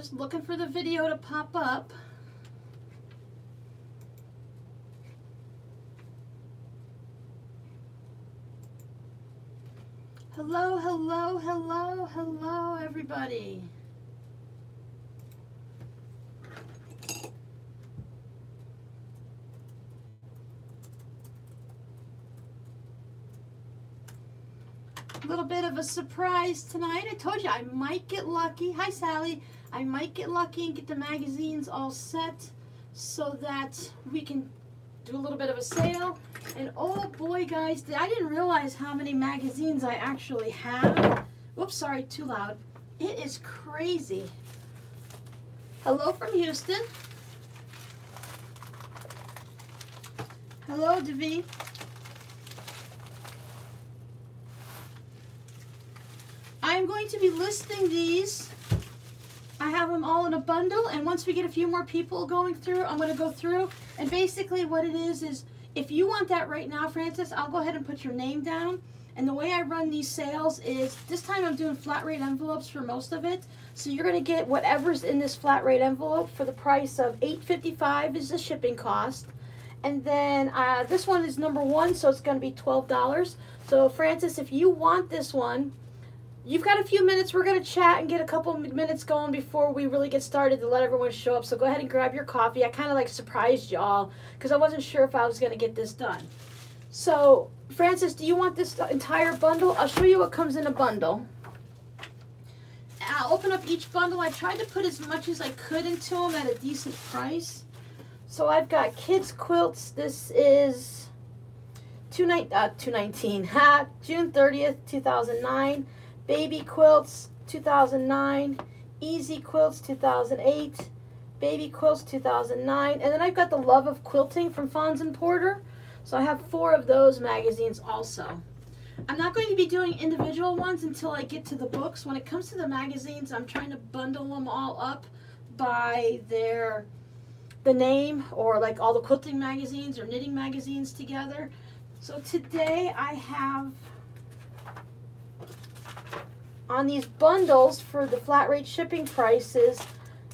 Just looking for the video to pop up. Hello, hello, hello, hello, everybody. A little bit of a surprise tonight. I told you I might get lucky. Hi, Sally. I might get lucky and get the magazines all set so that we can do a little bit of a sale. And oh boy, guys, I didn't realize how many magazines I actually have. Whoops, sorry, too loud. It is crazy. Hello from Houston. Hello, Devi. I'm going to be listing these. Have them all in a bundle, and once we get a few more people going through, I'm going to go through. And basically what it is, is if you want that right now, Francis, I'll go ahead and put your name down. And the way I run these sales is, this time I'm doing flat rate envelopes for most of it. So you're going to get whatever's in this flat rate envelope for the price of $8.55 is the shipping cost. And then uh, this one is number one, so it's going to be $12. So Francis, if you want this one, You've got a few minutes. We're going to chat and get a couple minutes going before we really get started to let everyone show up. So go ahead and grab your coffee. I kind of like surprised y'all because I wasn't sure if I was going to get this done. So, Francis, do you want this entire bundle? I'll show you what comes in a bundle. I'll open up each bundle. I tried to put as much as I could into them at a decent price. So I've got kids quilts. This is 219, uh, 219, ha, June 30th, 2009. Baby Quilts 2009, Easy Quilts 2008, Baby Quilts 2009, and then I've got the Love of Quilting from Fons and Porter. So I have four of those magazines also. I'm not going to be doing individual ones until I get to the books. When it comes to the magazines, I'm trying to bundle them all up by their the name or like all the quilting magazines or knitting magazines together. So today I have on these bundles for the flat rate shipping prices,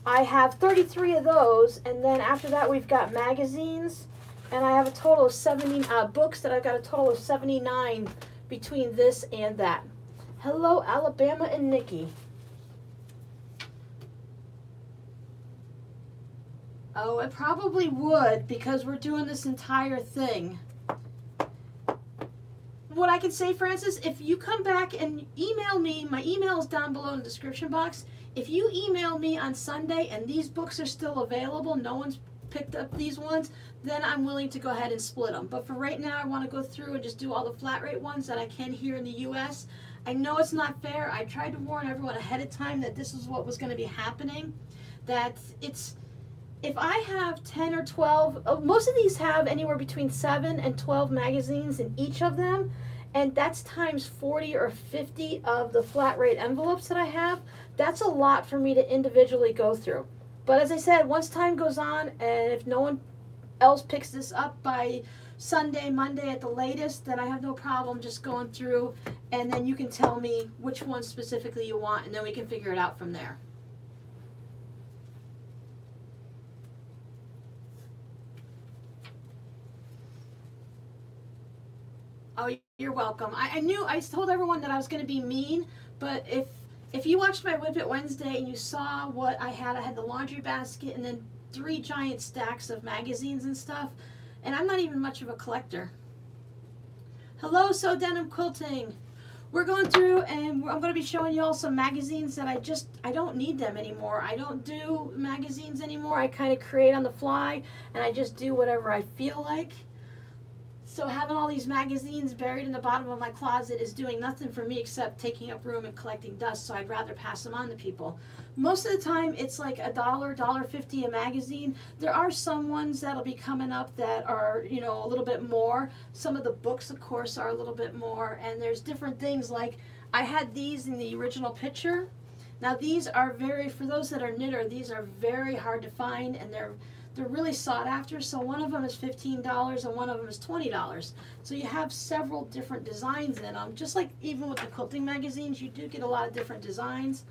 I have 33 of those, and then after that we've got magazines, and I have a total of 70 uh, books that I've got a total of 79 between this and that. Hello, Alabama and Nikki. Oh, it probably would because we're doing this entire thing what I can say, Francis, if you come back and email me, my email is down below in the description box. If you email me on Sunday and these books are still available, no one's picked up these ones, then I'm willing to go ahead and split them. But for right now, I want to go through and just do all the flat rate ones that I can here in the U.S. I know it's not fair. I tried to warn everyone ahead of time that this is what was going to be happening, that it's if I have 10 or 12, uh, most of these have anywhere between 7 and 12 magazines in each of them, and that's times 40 or 50 of the flat rate envelopes that I have. That's a lot for me to individually go through. But as I said, once time goes on, and if no one else picks this up by Sunday, Monday at the latest, then I have no problem just going through, and then you can tell me which one specifically you want, and then we can figure it out from there. Oh, you're welcome. I, I knew, I told everyone that I was going to be mean, but if if you watched my WiP It Wednesday and you saw what I had, I had the laundry basket and then three giant stacks of magazines and stuff, and I'm not even much of a collector. Hello, So Denim Quilting. We're going through and I'm going to be showing you all some magazines that I just, I don't need them anymore. I don't do magazines anymore. I kind of create on the fly and I just do whatever I feel like. So having all these magazines buried in the bottom of my closet is doing nothing for me except taking up room and collecting dust, so I'd rather pass them on to people. Most of the time it's like a dollar, dollar fifty a magazine. There are some ones that'll be coming up that are, you know, a little bit more. Some of the books, of course, are a little bit more, and there's different things like I had these in the original picture. Now these are very, for those that are knitter, these are very hard to find and they're they're really sought after. So one of them is $15 and one of them is $20. So you have several different designs in them. Just like even with the quilting magazines, you do get a lot of different designs.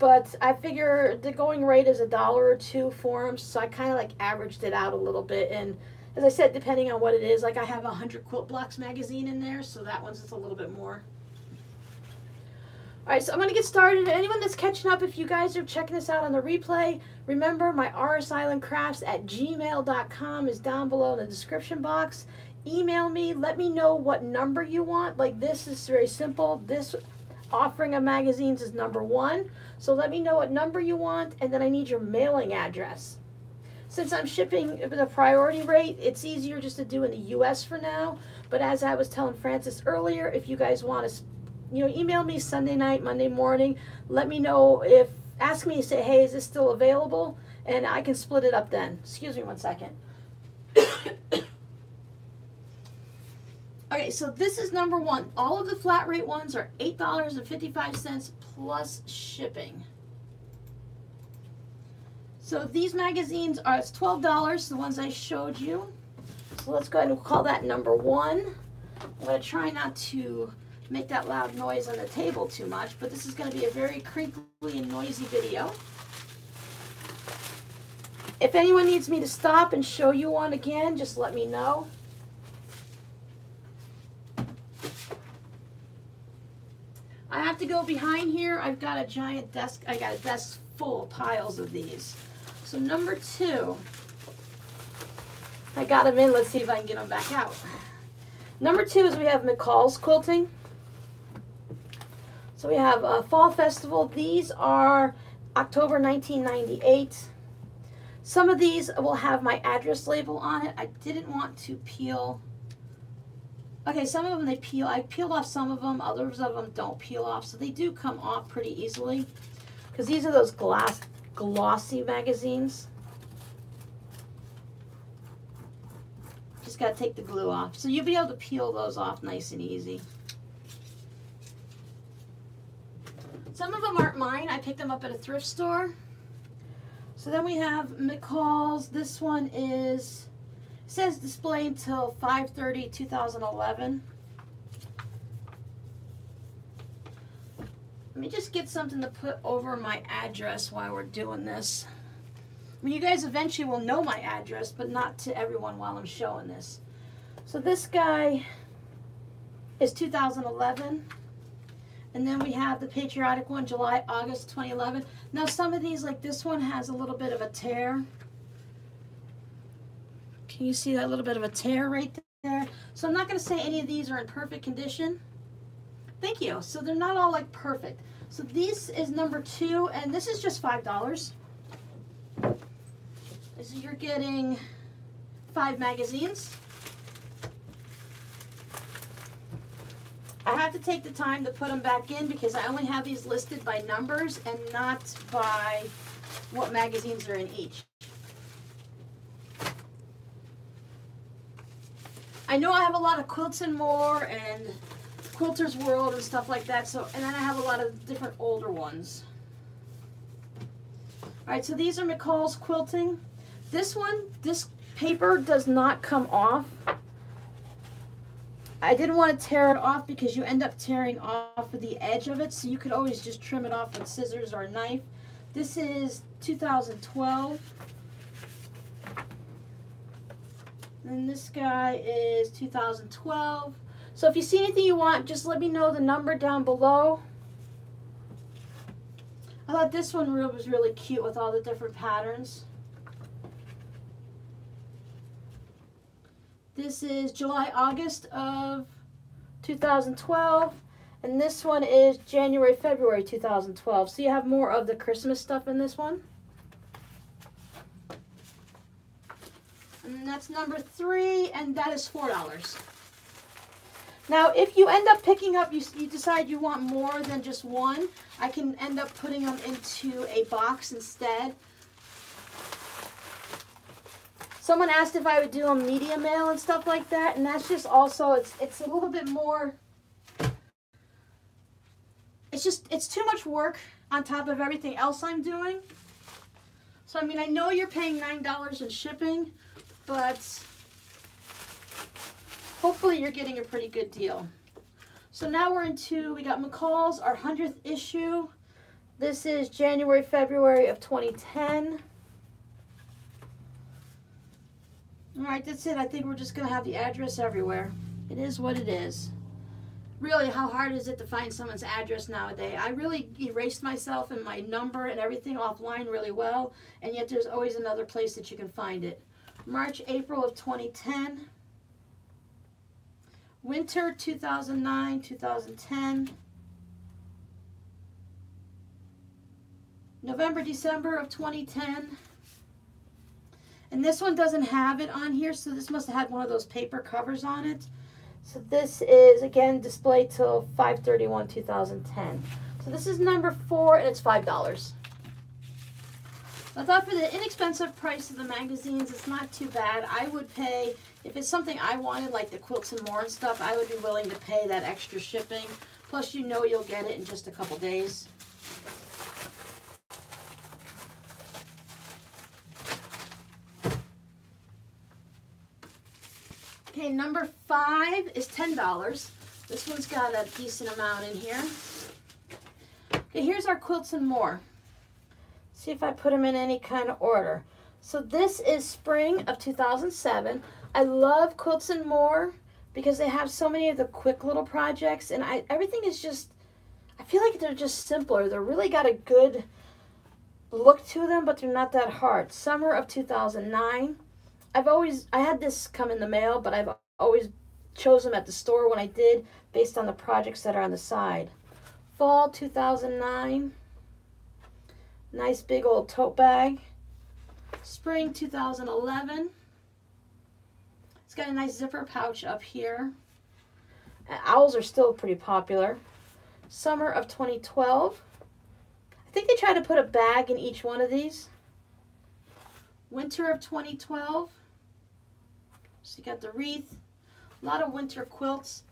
but I figure the going rate is a dollar or two for them, so I kind of like averaged it out a little bit. And as I said, depending on what it is, like I have a hundred quilt blocks magazine in there, so that one's just a little bit more. All right, so I'm gonna get started. Anyone that's catching up, if you guys are checking this out on the replay, remember my RS Island Crafts at gmail.com is down below in the description box. Email me, let me know what number you want. Like this is very simple. This offering of magazines is number one. So let me know what number you want, and then I need your mailing address. Since I'm shipping a priority rate, it's easier just to do in the U.S. for now. But as I was telling Francis earlier, if you guys want to, you know, email me Sunday night, Monday morning, let me know if, ask me, say, hey, is this still available? And I can split it up then. Excuse me one second. Okay, so this is number one. All of the flat rate ones are $8.55 plus shipping. So these magazines are it's $12, the ones I showed you. So let's go ahead and call that number one. I'm going to try not to make that loud noise on the table too much, but this is going to be a very crinkly and noisy video. If anyone needs me to stop and show you one again, just let me know. I have to go behind here. I've got a giant desk. I got a desk full of piles of these. So number two, I got them in. Let's see if I can get them back out. Number two is we have McCall's Quilting. So we have a Fall Festival. These are October 1998. Some of these will have my address label on it. I didn't want to peel Okay, some of them they peel. I peeled off some of them. Others of them don't peel off. So they do come off pretty easily. Because these are those glass, glossy magazines. Just got to take the glue off. So you'll be able to peel those off nice and easy. Some of them aren't mine. I picked them up at a thrift store. So then we have McCall's. This one is says display until 5.30, 2011. Let me just get something to put over my address while we're doing this. I mean, you guys eventually will know my address, but not to everyone while I'm showing this. So this guy is 2011. And then we have the patriotic one, July, August 2011. Now some of these, like this one, has a little bit of a tear. Can you see that little bit of a tear right there? So I'm not going to say any of these are in perfect condition. Thank you. So they're not all like perfect. So this is number two, and this is just $5. So you're getting five magazines. I have to take the time to put them back in because I only have these listed by numbers and not by what magazines are in each. I know I have a lot of Quilts and More and Quilter's World and stuff like that. So, and then I have a lot of different older ones. All right, so these are McCall's Quilting. This one, this paper does not come off. I didn't want to tear it off because you end up tearing off the edge of it. So you could always just trim it off with scissors or a knife. This is 2012. And this guy is 2012. So if you see anything you want, just let me know the number down below. I thought this one was really cute with all the different patterns. This is July, August of 2012. And this one is January, February 2012. So you have more of the Christmas stuff in this one. And that's number three, and that is $4. Now, if you end up picking up, you, you decide you want more than just one, I can end up putting them into a box instead. Someone asked if I would do a media mail and stuff like that, and that's just also, it's, it's a little bit more, it's just, it's too much work on top of everything else I'm doing. So, I mean, I know you're paying $9 in shipping, but hopefully you're getting a pretty good deal. So now we're into, we got McCall's, our 100th issue. This is January, February of 2010. All right, that's it. I think we're just going to have the address everywhere. It is what it is. Really, how hard is it to find someone's address nowadays? I really erased myself and my number and everything offline really well, and yet there's always another place that you can find it. March, April of 2010. Winter 2009, 2010. November, December of 2010. And this one doesn't have it on here, so this must have had one of those paper covers on it. So this is, again, displayed till 531 2010 So this is number four, and it's $5. I thought for the inexpensive price of the magazines, it's not too bad. I would pay, if it's something I wanted, like the quilts and more and stuff, I would be willing to pay that extra shipping. Plus, you know you'll get it in just a couple days. Okay, number five is $10. This one's got a decent amount in here. Okay, here's our quilts and more. See if I put them in any kind of order. So this is spring of 2007. I love Quilts and More because they have so many of the quick little projects and I everything is just I feel like they're just simpler. They're really got a good look to them, but they're not that hard. Summer of 2009. I've always I had this come in the mail, but I've always chose them at the store when I did based on the projects that are on the side. Fall 2009. Nice big old tote bag. Spring 2011. It's got a nice zipper pouch up here. Uh, owls are still pretty popular. Summer of 2012. I think they tried to put a bag in each one of these. Winter of 2012. So you got the wreath. A lot of winter quilts.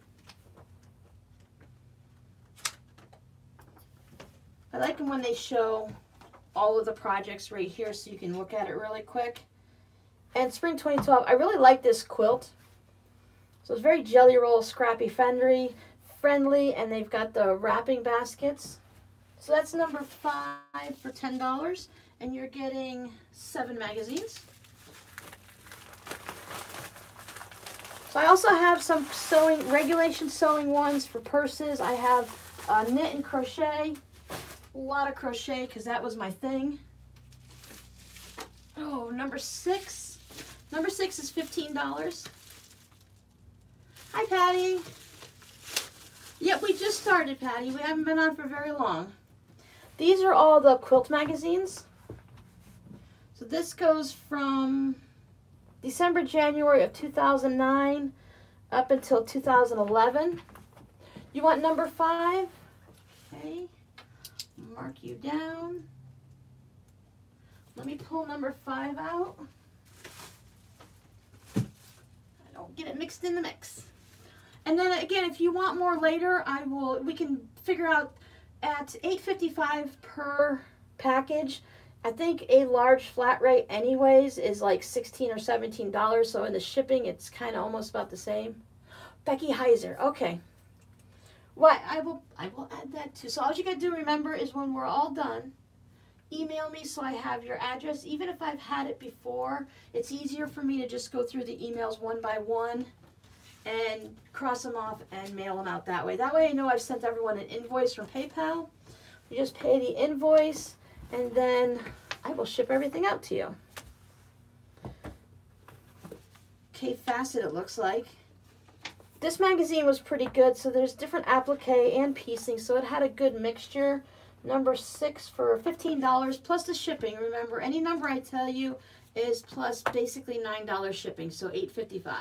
I like them when they show all of the projects right here so you can look at it really quick. And Spring 2012, I really like this quilt. So it's very jelly roll, scrappy friendly, friendly, and they've got the wrapping baskets. So that's number five for $10, and you're getting seven magazines. So I also have some sewing, regulation sewing ones for purses. I have uh, knit and crochet a lot of crochet because that was my thing. Oh, number six. Number six is $15. Hi, Patty. Yep, we just started, Patty. We haven't been on for very long. These are all the quilt magazines. So this goes from December, January of 2009 up until 2011. You want number five? Okay mark you down. Let me pull number five out. I don't get it mixed in the mix. And then again, if you want more later, I will, we can figure out at 8.55 per package. I think a large flat rate anyways is like 16 or 17 dollars so in the shipping it's kind of almost about the same Becky Heiser okay Right, I will I will add that too. So all you gotta do remember is when we're all done, email me so I have your address. Even if I've had it before, it's easier for me to just go through the emails one by one and cross them off and mail them out that way. That way I know I've sent everyone an invoice from PayPal. You just pay the invoice and then I will ship everything out to you. Okay, Facet it looks like. This magazine was pretty good, so there's different applique and piecing, so it had a good mixture. Number six for $15 plus the shipping. Remember, any number I tell you is plus basically $9 shipping, so $8.55.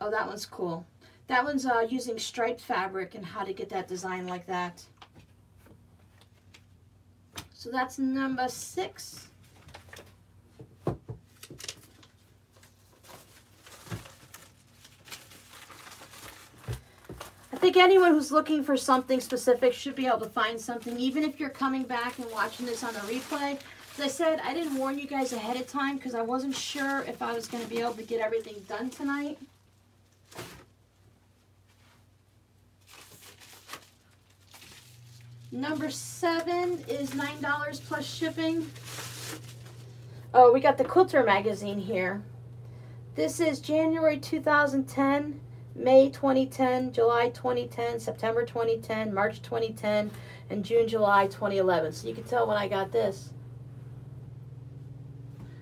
Oh, that one's cool. That one's uh, using striped fabric and how to get that design like that. So that's number six. I think anyone who's looking for something specific should be able to find something, even if you're coming back and watching this on a replay. As I said, I didn't warn you guys ahead of time because I wasn't sure if I was going to be able to get everything done tonight. Number seven is $9 plus shipping. Oh, we got the Quilter magazine here. This is January 2010, May 2010, July 2010, September 2010, March 2010, and June, July 2011. So you can tell when I got this.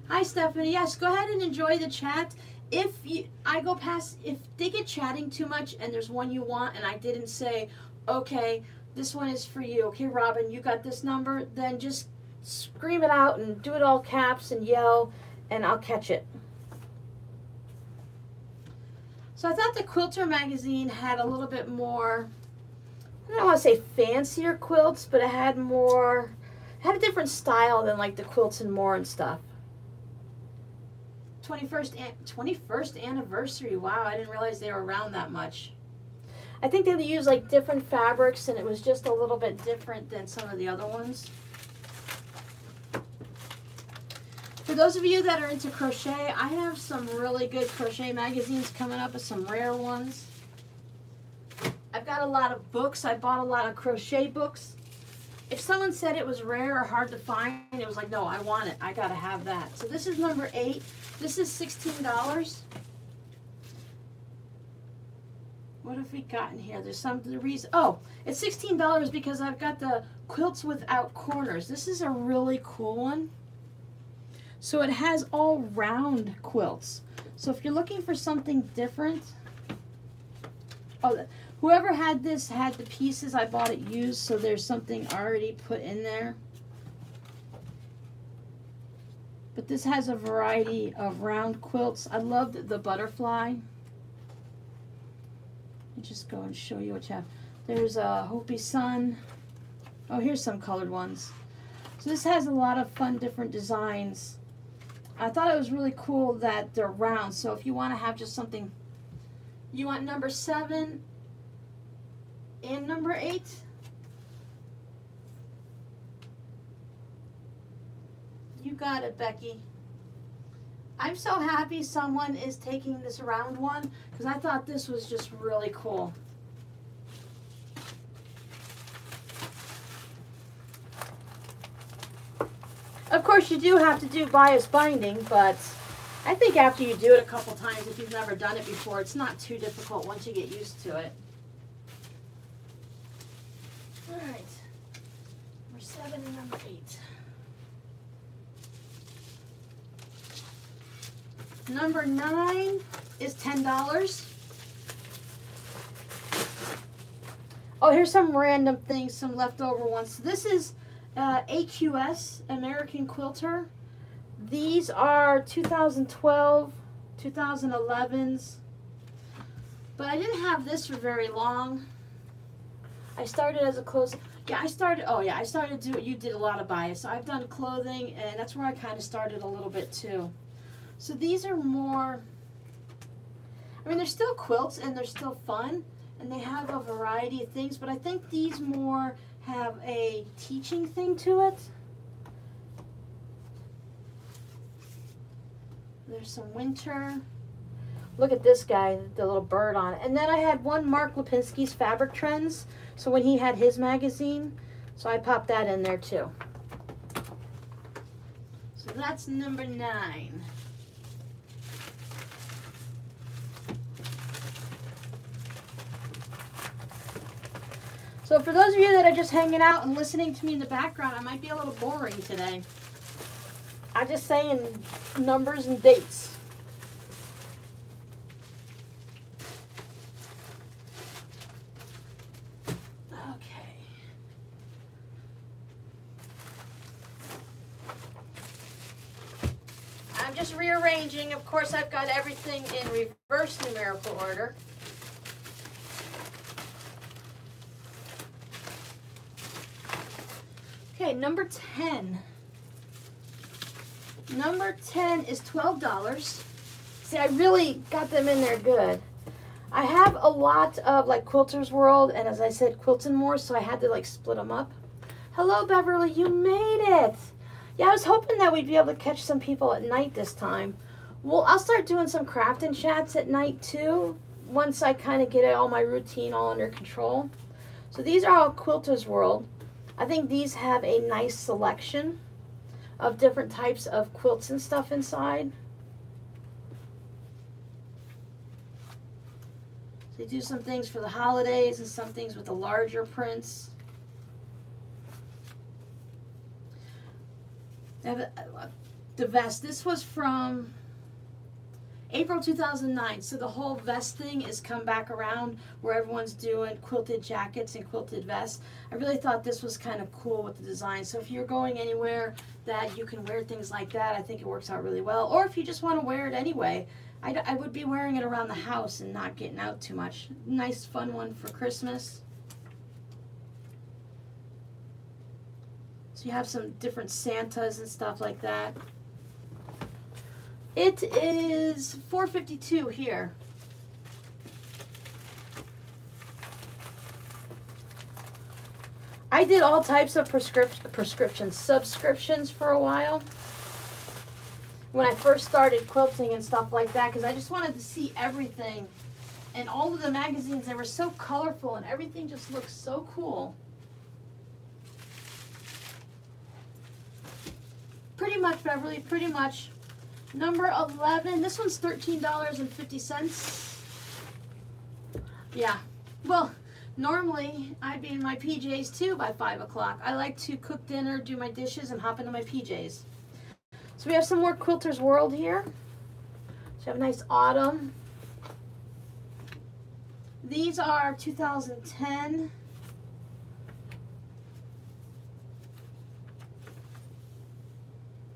Hi, Stephanie. Yes, go ahead and enjoy the chat. If you, I go past, if they get chatting too much and there's one you want and I didn't say, okay, this one is for you. Okay, Robin, you got this number, then just scream it out and do it all caps and yell and I'll catch it. So I thought the Quilter magazine had a little bit more, I don't want to say fancier quilts, but it had more, it had a different style than like the Quilts and More and stuff. 21st, 21st anniversary. Wow, I didn't realize they were around that much. I think they use like different fabrics and it was just a little bit different than some of the other ones. For those of you that are into crochet, I have some really good crochet magazines coming up with some rare ones. I've got a lot of books. I bought a lot of crochet books. If someone said it was rare or hard to find, it was like, no, I want it. I got to have that. So this is number eight. This is $16. What have we got in here? There's some the reason. Oh, it's $16 because I've got the quilts without corners. This is a really cool one. So it has all round quilts. So if you're looking for something different, oh, whoever had this had the pieces. I bought it used, so there's something already put in there. But this has a variety of round quilts. I love the butterfly. Just go and show you what you have. There's a Hopi Sun. Oh, here's some colored ones. So this has a lot of fun different designs. I thought it was really cool that they're round. So if you want to have just something, you want number seven and number eight. You got it, Becky. I'm so happy someone is taking this round one because I thought this was just really cool. Of course, you do have to do bias binding, but I think after you do it a couple times, if you've never done it before, it's not too difficult once you get used to it. All right, number seven and number eight. Number nine is $10. Oh, here's some random things, some leftover ones. This is uh, AQS, American Quilter. These are 2012, 2011s. But I didn't have this for very long. I started as a clothes. Yeah, I started. Oh, yeah, I started to do. You did a lot of bias. So I've done clothing, and that's where I kind of started a little bit too. So these are more. I mean, they're still quilts, and they're still fun, and they have a variety of things. But I think these more have a teaching thing to it. There's some winter. Look at this guy, the little bird on it. And then I had one Mark Lipinski's Fabric Trends. So when he had his magazine, so I popped that in there too. So that's number nine. So for those of you that are just hanging out and listening to me in the background, I might be a little boring today. I'm just saying numbers and dates. Okay. I'm just rearranging. Of course, I've got everything in reverse numerical order. Okay, number 10. Number 10 is $12. See, I really got them in there good. I have a lot of like Quilters World and as I said, Quilts and More, so I had to like split them up. Hello, Beverly, you made it. Yeah, I was hoping that we'd be able to catch some people at night this time. Well, I'll start doing some crafting chats at night too, once I kind of get all my routine all under control. So these are all Quilters World. I think these have a nice selection of different types of quilts and stuff inside. They do some things for the holidays and some things with the larger prints. The vest. This was from April 2009. So the whole vest thing is come back around where everyone's doing quilted jackets and quilted vests. I really thought this was kind of cool with the design. So if you're going anywhere that you can wear things like that, I think it works out really well. Or if you just want to wear it anyway, I, I would be wearing it around the house and not getting out too much. Nice fun one for Christmas. So you have some different Santas and stuff like that. It is 452 here. I did all types of prescription prescriptions, subscriptions for a while when I first started quilting and stuff like that because I just wanted to see everything. And all of the magazines, they were so colorful and everything just looked so cool. Pretty much, Beverly, pretty much. Number 11, this one's $13.50. Yeah, well, normally I'd be in my PJs too by 5 o'clock. I like to cook dinner, do my dishes, and hop into my PJs. So we have some more Quilter's World here. So have a nice autumn. These are 2010.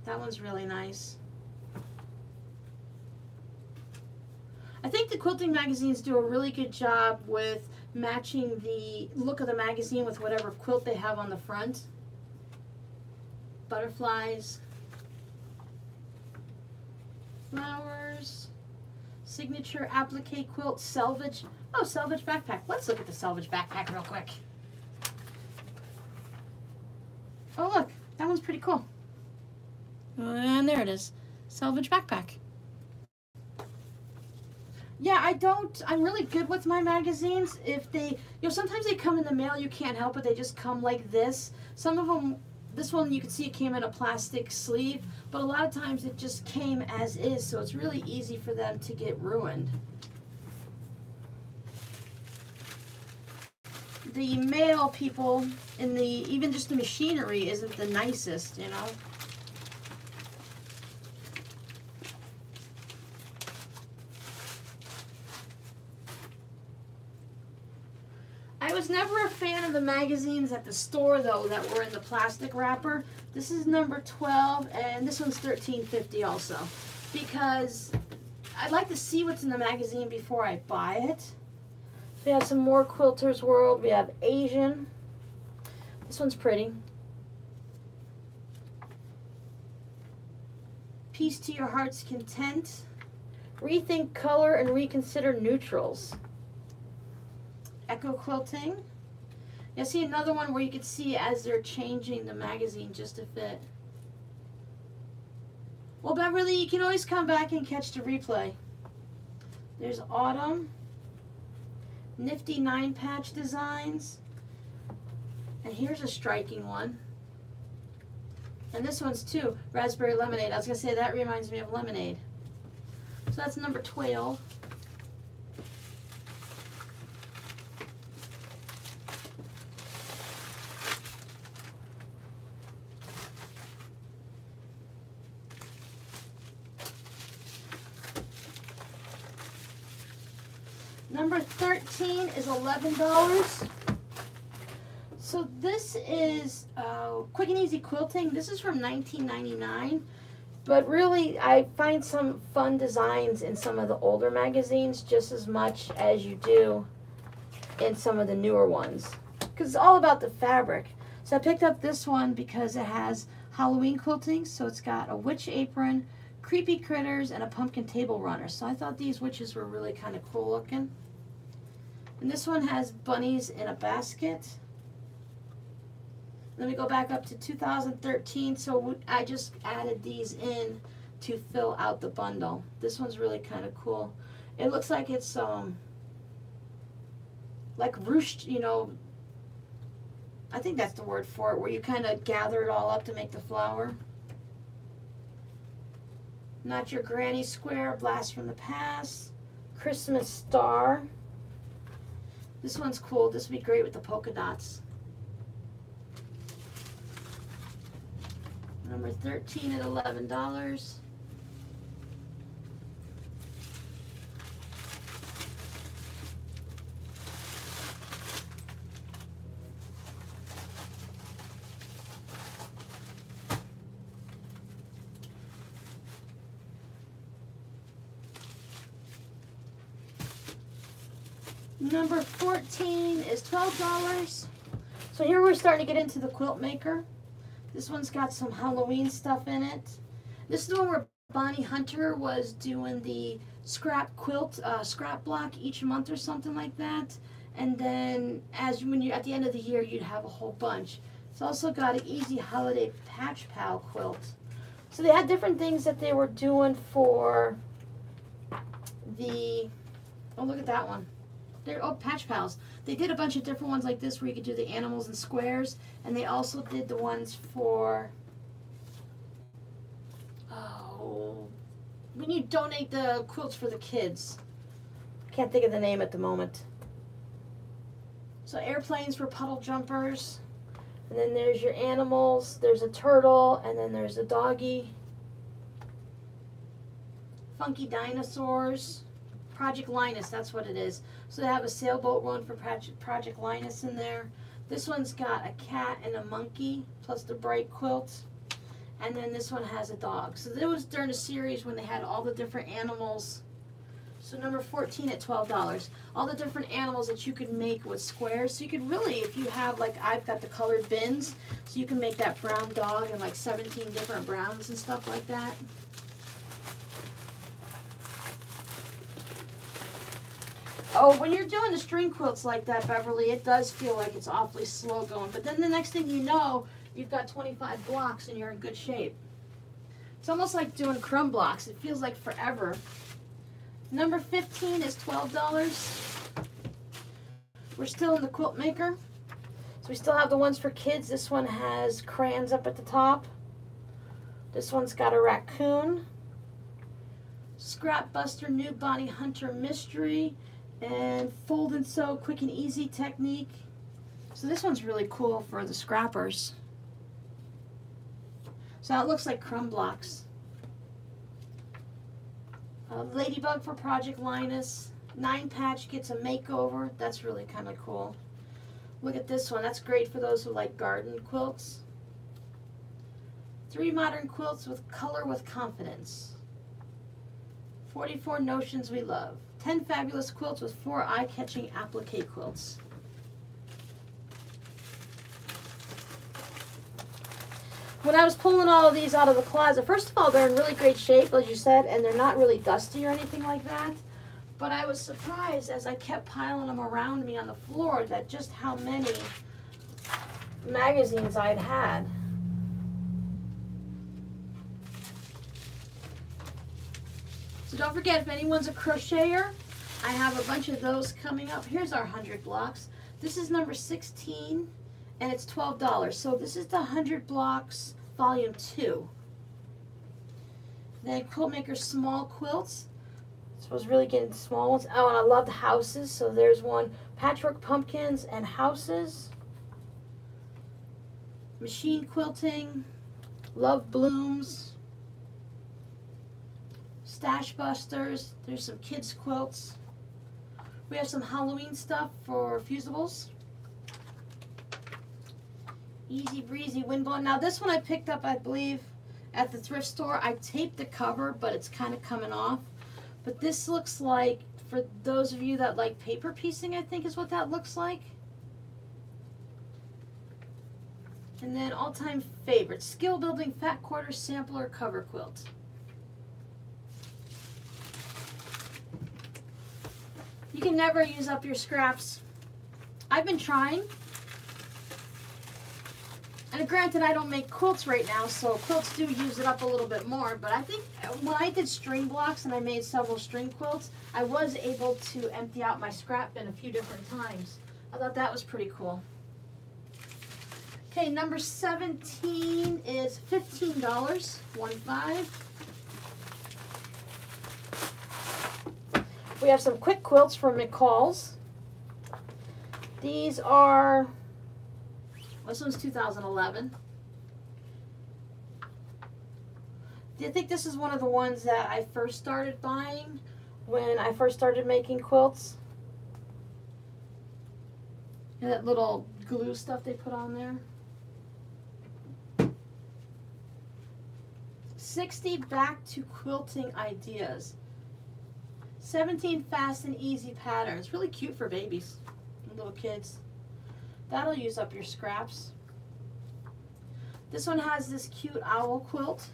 That one's really nice. I think the quilting magazines do a really good job with matching the look of the magazine with whatever quilt they have on the front. Butterflies flowers, signature applique quilt, selvage. Oh, selvage backpack. Let's look at the selvage backpack real quick. Oh, look, that one's pretty cool. And there it is, selvage backpack. Yeah, I don't, I'm really good with my magazines. If they, you know, sometimes they come in the mail, you can't help it, they just come like this. Some of them this one you can see it came in a plastic sleeve, but a lot of times it just came as is, so it's really easy for them to get ruined. The mail people in the, even just the machinery isn't the nicest, you know. was never a fan of the magazines at the store though that were in the plastic wrapper. This is number 12 and this one's 13.50 also because I'd like to see what's in the magazine before I buy it. We have some more Quilters World. We have Asian. This one's pretty. Piece to your heart's content. Rethink color and reconsider neutrals. Echo Quilting. You'll see another one where you can see as they're changing the magazine just to fit. Well, Beverly, you can always come back and catch the replay. There's Autumn. Nifty nine patch designs. And here's a striking one. And this one's too, Raspberry Lemonade. I was going to say that reminds me of lemonade. So that's number 12. Number 13 is $11. So this is uh, Quick and Easy Quilting. This is from 1999. But really, I find some fun designs in some of the older magazines just as much as you do in some of the newer ones. Because it's all about the fabric. So I picked up this one because it has Halloween quilting. So it's got a witch apron, creepy critters, and a pumpkin table runner. So I thought these witches were really kind of cool looking. And this one has bunnies in a basket. Let me go back up to 2013. So I just added these in to fill out the bundle. This one's really kind of cool. It looks like it's um like ruched, you know, I think that's the word for it, where you kind of gather it all up to make the flower. Not Your Granny Square, Blast from the Past, Christmas Star. This one's cool. This would be great with the polka dots. Number 13 at $11. Number 14 is $12. So here we're starting to get into the quilt maker. This one's got some Halloween stuff in it. This is the one where Bonnie Hunter was doing the scrap quilt, uh, scrap block each month or something like that. And then as when you're at the end of the year, you'd have a whole bunch. It's also got an easy holiday patch pal quilt. So they had different things that they were doing for the, oh look at that one. They're oh patch pals. They did a bunch of different ones like this where you could do the animals and squares, and they also did the ones for oh when you donate the quilts for the kids. I Can't think of the name at the moment. So airplanes for puddle jumpers. And then there's your animals. There's a turtle, and then there's a doggy. Funky dinosaurs. Project Linus, that's what it is. So they have a sailboat one for Project Linus in there. This one's got a cat and a monkey, plus the bright quilt. And then this one has a dog. So that was during a series when they had all the different animals. So number 14 at $12. All the different animals that you could make with squares. So you could really, if you have, like I've got the colored bins, so you can make that brown dog and like 17 different browns and stuff like that. Oh, when you're doing the string quilts like that, Beverly, it does feel like it's awfully slow going. But then the next thing you know, you've got 25 blocks and you're in good shape. It's almost like doing crumb blocks. It feels like forever. Number 15 is $12. We're still in the quilt maker. So we still have the ones for kids. This one has crayons up at the top. This one's got a raccoon. Scrap Buster New Bonnie Hunter Mystery and fold and sew quick and easy technique. So this one's really cool for the scrappers. So it looks like crumb blocks. Uh, Ladybug for Project Linus. Nine patch gets a makeover. That's really kind of cool. Look at this one. That's great for those who like garden quilts. Three modern quilts with color with confidence. 44 notions we love. 10 fabulous quilts with four eye-catching applique quilts. When I was pulling all of these out of the closet, first of all, they're in really great shape, as you said, and they're not really dusty or anything like that. But I was surprised as I kept piling them around me on the floor that just how many magazines I'd had. So don't forget, if anyone's a crocheter, I have a bunch of those coming up. Here's our 100 blocks. This is number 16, and it's $12. So this is the 100 blocks volume 2. Then Quilt Maker Small Quilts. So I was really getting small ones. Oh, and I love the houses. So there's one, Patchwork Pumpkins and Houses. Machine Quilting, Love Blooms, Stash Busters. There's some kids quilts. We have some Halloween stuff for fusibles. Easy breezy windblown. Now this one I picked up, I believe, at the thrift store. I taped the cover, but it's kind of coming off. But this looks like, for those of you that like paper piecing, I think is what that looks like. And then all-time favorite, skill building fat quarter sampler cover quilt. You can never use up your scraps. I've been trying. And granted, I don't make quilts right now, so quilts do use it up a little bit more. But I think when I did string blocks and I made several string quilts, I was able to empty out my scrap bin a few different times. I thought that was pretty cool. Okay, number 17 is $15, one five. We have some quick quilts from McCall's. These are, this one's 2011. I think this is one of the ones that I first started buying when I first started making quilts. And that little glue stuff they put on there. 60 back to quilting ideas. 17 fast and easy patterns. Really cute for babies little kids. That'll use up your scraps. This one has this cute owl quilt.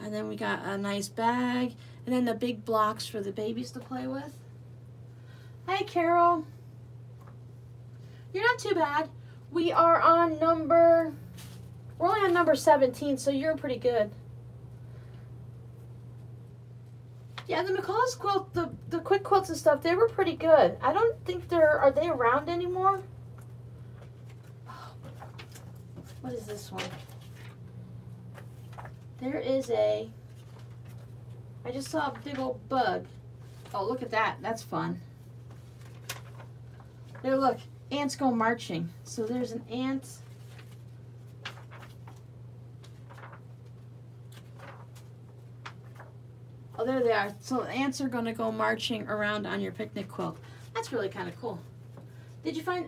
And then we got a nice bag. And then the big blocks for the babies to play with. Hey, Carol. You're not too bad. We are on number, we're only on number 17, so you're pretty good. Yeah, the McCall's quilt, the, the quick quilts and stuff, they were pretty good. I don't think they're, are they around anymore? What is this one? There is a, I just saw a big old bug. Oh, look at that. That's fun. There, look. Ants go marching. So there's an ant Oh, there they are. So ants are going to go marching around on your picnic quilt. That's really kind of cool. Did you find...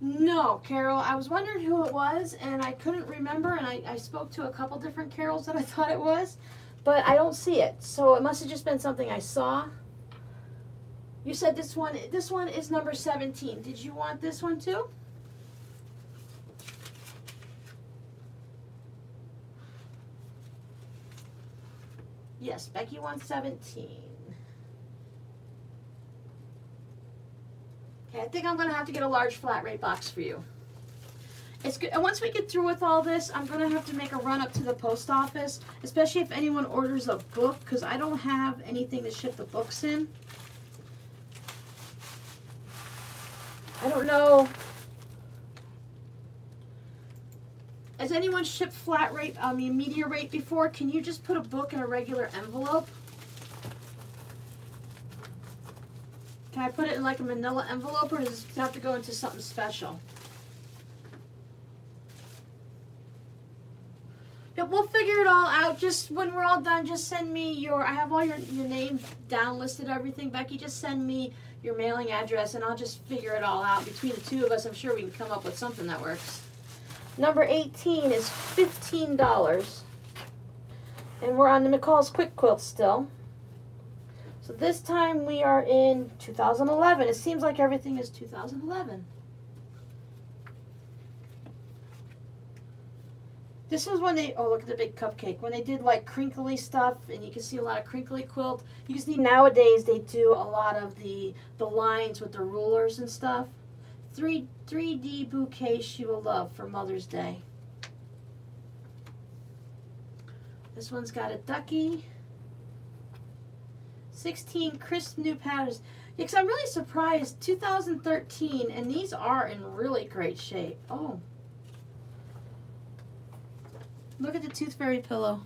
No, Carol. I was wondering who it was, and I couldn't remember, and I, I spoke to a couple different Carols that I thought it was, but I don't see it. So it must have just been something I saw. You said this one, this one is number 17. Did you want this one too? Yes, Becky wants 17. Okay, I think I'm going to have to get a large flat rate box for you. It's good. And once we get through with all this, I'm going to have to make a run up to the post office, especially if anyone orders a book, because I don't have anything to ship the books in. I don't know Has anyone shipped flat rate, I mean media rate before? Can you just put a book in a regular envelope? Can I put it in like a manila envelope or does it have to go into something special? Yeah, we'll figure it all out. Just when we're all done, just send me your, I have all your, your name down listed, everything. Becky, just send me your mailing address and I'll just figure it all out. Between the two of us, I'm sure we can come up with something that works. Number 18 is $15. And we're on the McCall's Quick Quilt still. So this time we are in 2011. It seems like everything is 2011. This was when they, oh look at the big cupcake, when they did like crinkly stuff and you can see a lot of crinkly quilt. You can see nowadays they do a lot of the, the lines with the rulers and stuff. Three 3D bouquet she will love for Mother's Day. This one's got a ducky. 16 crisp new patterns. Yeah, cause I'm really surprised. 2013, and these are in really great shape. Oh. Look at the Tooth Fairy pillow.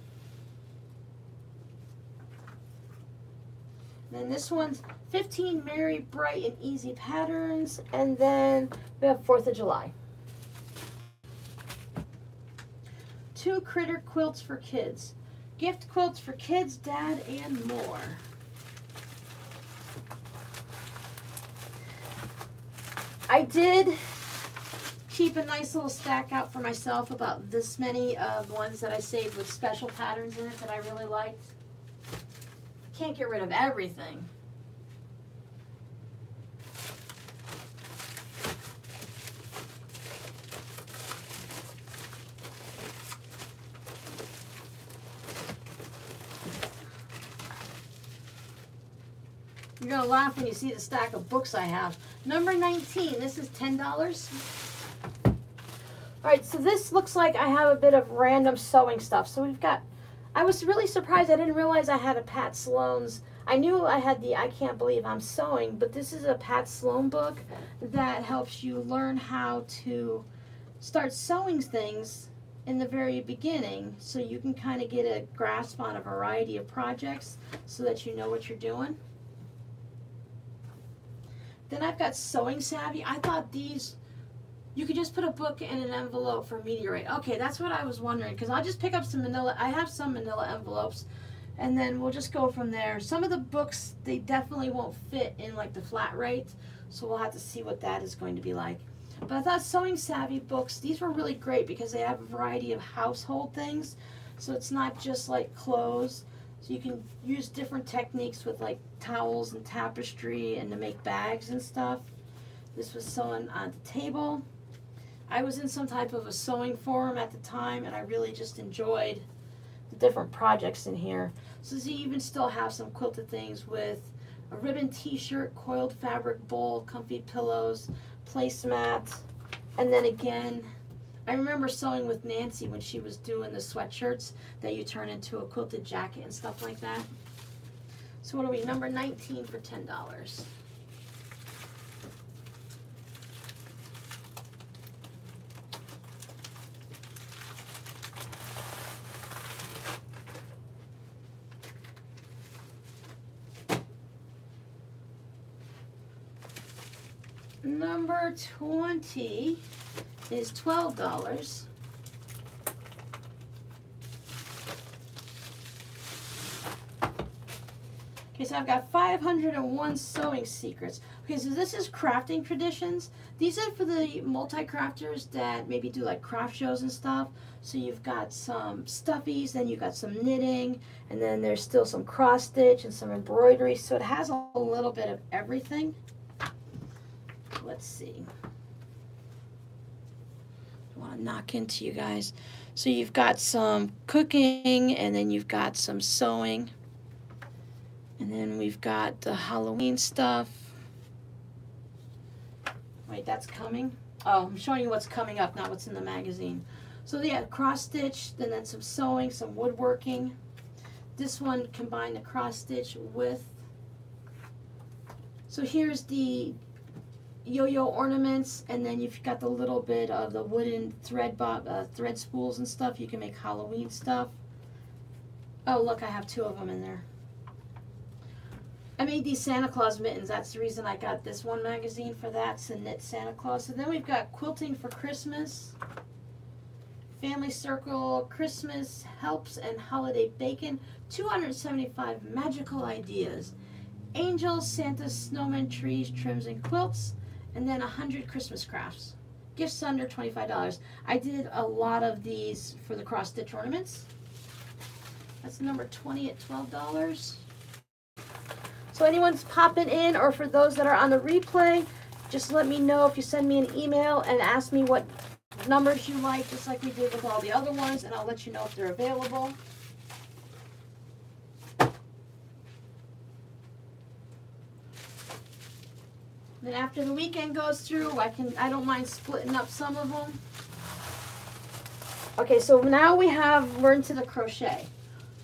Then this one's 15 Merry, Bright, and Easy Patterns. And then we have 4th of July. Two critter quilts for kids. Gift quilts for kids, dad, and more. I did keep a nice little stack out for myself about this many of ones that I saved with special patterns in it that I really liked. Can't get rid of everything. You're going to laugh when you see the stack of books I have. Number 19, this is $10. All right, so this looks like I have a bit of random sewing stuff. So we've got, I was really surprised. I didn't realize I had a Pat Sloan's. I knew I had the I Can't Believe I'm Sewing, but this is a Pat Sloan book that helps you learn how to start sewing things in the very beginning so you can kind of get a grasp on a variety of projects so that you know what you're doing. Then I've got Sewing Savvy. I thought these, you could just put a book in an envelope for media rate. Okay, that's what I was wondering because I'll just pick up some manila. I have some manila envelopes and then we'll just go from there. Some of the books, they definitely won't fit in like the Flat-Rate, so we'll have to see what that is going to be like. But I thought Sewing Savvy books, these were really great because they have a variety of household things. So it's not just like clothes. So you can use different techniques with like towels and tapestry and to make bags and stuff. This was sewn on the table. I was in some type of a sewing forum at the time and I really just enjoyed the different projects in here. So you even still have some quilted things with a ribbon t-shirt, coiled fabric bowl, comfy pillows, placemat, and then again, I remember sewing with Nancy when she was doing the sweatshirts that you turn into a quilted jacket and stuff like that. So what are we, number 19 for $10. Number 20 is $12. Okay, so I've got 501 sewing secrets. Okay, so this is crafting traditions. These are for the multi-crafters that maybe do like craft shows and stuff. So you've got some stuffies, then you've got some knitting, and then there's still some cross stitch and some embroidery. So it has a little bit of everything let's see. I want to knock into you guys. So you've got some cooking, and then you've got some sewing. And then we've got the Halloween stuff. Wait, that's coming? Oh, I'm showing you what's coming up, not what's in the magazine. So yeah, cross stitch, then then some sewing, some woodworking. This one combined the cross stitch with. So here's the yo-yo ornaments, and then you've got the little bit of the wooden thread uh, thread spools and stuff. You can make Halloween stuff. Oh, look, I have two of them in there. I made these Santa Claus mittens. That's the reason I got this one magazine for that. A knit Santa Claus. So then we've got quilting for Christmas, Family Circle, Christmas Helps, and Holiday Bacon. 275 magical ideas. Angels, Santa, snowmen, trees, trims, and quilts and then 100 Christmas crafts. Gifts under $25. I did a lot of these for the cross stitch ornaments. That's number 20 at $12. So anyone's popping in or for those that are on the replay, just let me know if you send me an email and ask me what numbers you like, just like we did with all the other ones, and I'll let you know if they're available. Then after the weekend goes through, I can I don't mind splitting up some of them. Okay, so now we have learned to the crochet.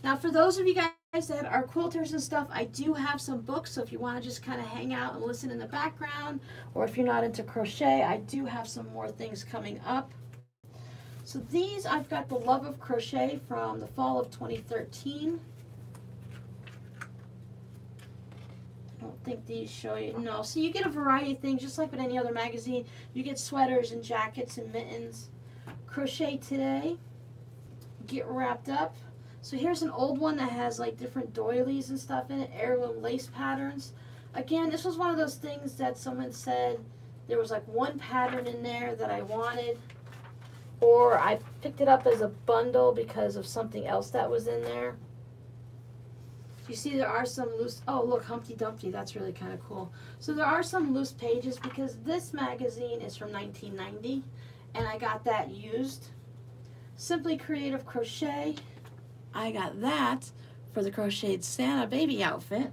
Now for those of you guys that are quilters and stuff, I do have some books, so if you want to just kind of hang out and listen in the background, or if you're not into crochet, I do have some more things coming up. So these, I've got The Love of Crochet from the fall of 2013. Don't think these show you. No, so you get a variety of things, just like with any other magazine. You get sweaters and jackets and mittens. Crochet Today. Get wrapped up. So here's an old one that has like different doilies and stuff in it, heirloom lace patterns. Again, this was one of those things that someone said there was like one pattern in there that I wanted, or I picked it up as a bundle because of something else that was in there. You see there are some loose, oh look, Humpty Dumpty, that's really kind of cool. So there are some loose pages because this magazine is from 1990 and I got that used. Simply Creative Crochet, I got that for the crocheted Santa baby outfit.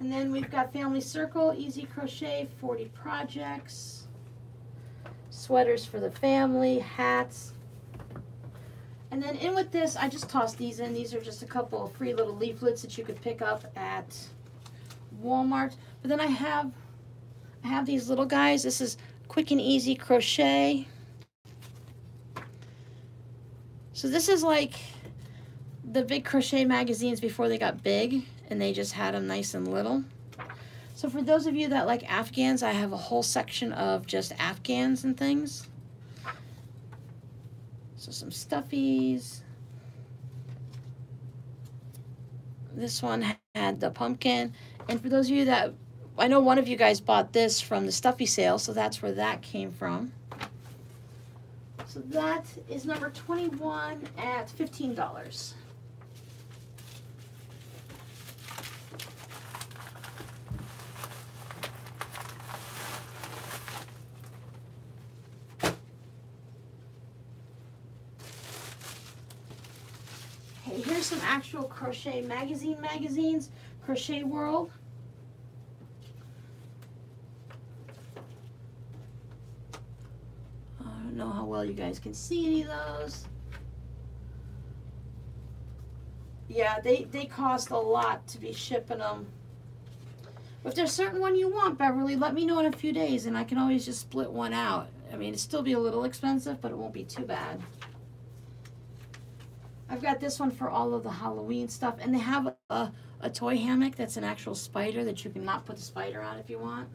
And then we've got Family Circle, Easy Crochet, 40 projects, sweaters for the family, hats, And then in with this, I just tossed these in. These are just a couple of free little leaflets that you could pick up at Walmart. But then I have I have these little guys. This is quick and easy crochet. So this is like the big crochet magazines before they got big and they just had them nice and little. So for those of you that like Afghans, I have a whole section of just Afghans and things. So some stuffies. This one had the pumpkin. And for those of you that, I know one of you guys bought this from the stuffy sale, so that's where that came from. So that is number 21 at $15. Okay, here's some actual crochet magazine magazines. Crochet World. I don't know how well you guys can see any of those. Yeah, they, they cost a lot to be shipping them. If there's certain one you want, Beverly, let me know in a few days and I can always just split one out. I mean, it'd still be a little expensive, but it won't be too bad. I've got this one for all of the Halloween stuff. And they have a, a toy hammock that's an actual spider that you can not put the spider on if you want.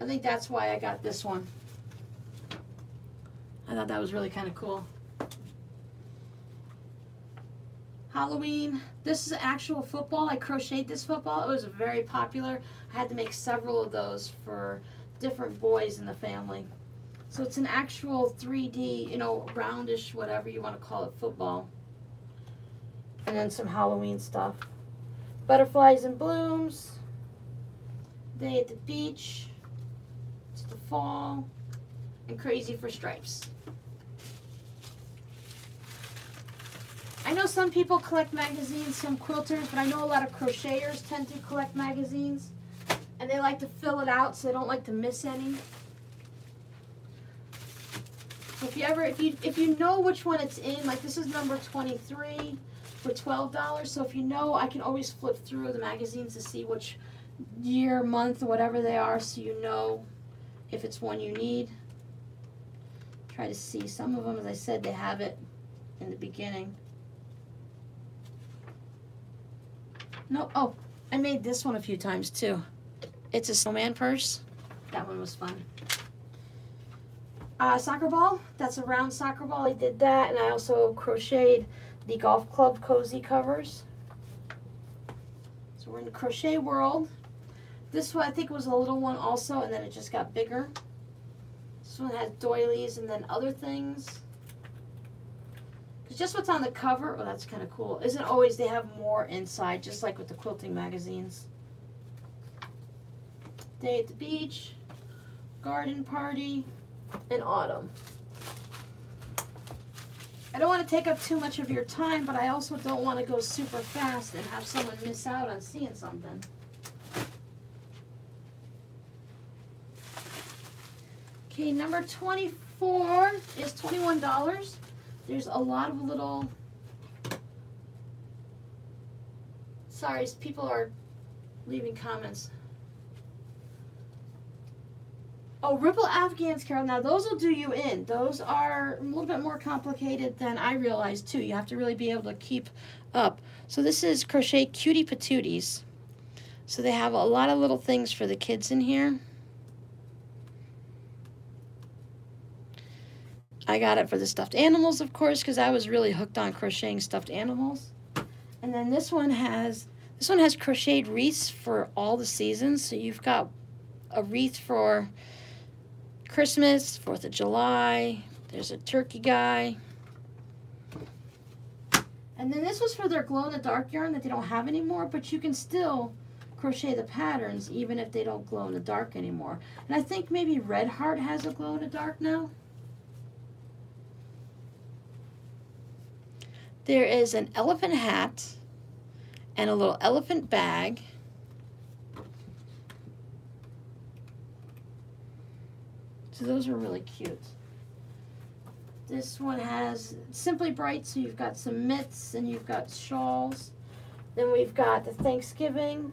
I think that's why I got this one. I thought that was really kind of cool. Halloween. This is an actual football. I crocheted this football. It was very popular. I had to make several of those for different boys in the family. So it's an actual 3D, you know, roundish, whatever you want to call it, football. And then some Halloween stuff. Butterflies and blooms. Day at the beach. It's the fall. And crazy for stripes. I know some people collect magazines, some quilters, but I know a lot of crocheters tend to collect magazines. And they like to fill it out so they don't like to miss any. If you ever, if you if you know which one it's in, like this is number 23 for $12. So if you know, I can always flip through the magazines to see which year, month, whatever they are, so you know if it's one you need. Try to see some of them, as I said, they have it in the beginning. No, oh, I made this one a few times too. It's a snowman purse. That one was fun. Uh, soccer ball, that's a round soccer ball. I did that, and I also crocheted the golf club cozy covers. So we're in the crochet world. This one I think was a little one also, and then it just got bigger. This one has doilies and then other things. Cause just what's on the cover, oh that's kind of cool. Isn't always they have more inside, just like with the quilting magazines. Day at the beach, garden party, in autumn. I don't want to take up too much of your time, but I also don't want to go super fast and have someone miss out on seeing something. Okay, number 24 is $21. There's a lot of little, sorry, people are leaving comments. Oh, Ripple Afghans, Carol. Now, those will do you in. Those are a little bit more complicated than I realized, too. You have to really be able to keep up. So this is Crochet Cutie Patooties. So they have a lot of little things for the kids in here. I got it for the stuffed animals, of course, because I was really hooked on crocheting stuffed animals. And then this one has this one has crocheted wreaths for all the seasons. So you've got a wreath for Christmas, 4th of July. There's a turkey guy. And then this was for their glow-in-the-dark yarn that they don't have anymore, but you can still crochet the patterns even if they don't glow in the dark anymore. And I think maybe Red Heart has a glow in the dark now. There is an elephant hat and a little elephant bag. So those are really cute. This one has Simply Bright, so you've got some mitts and you've got shawls. Then we've got the Thanksgiving.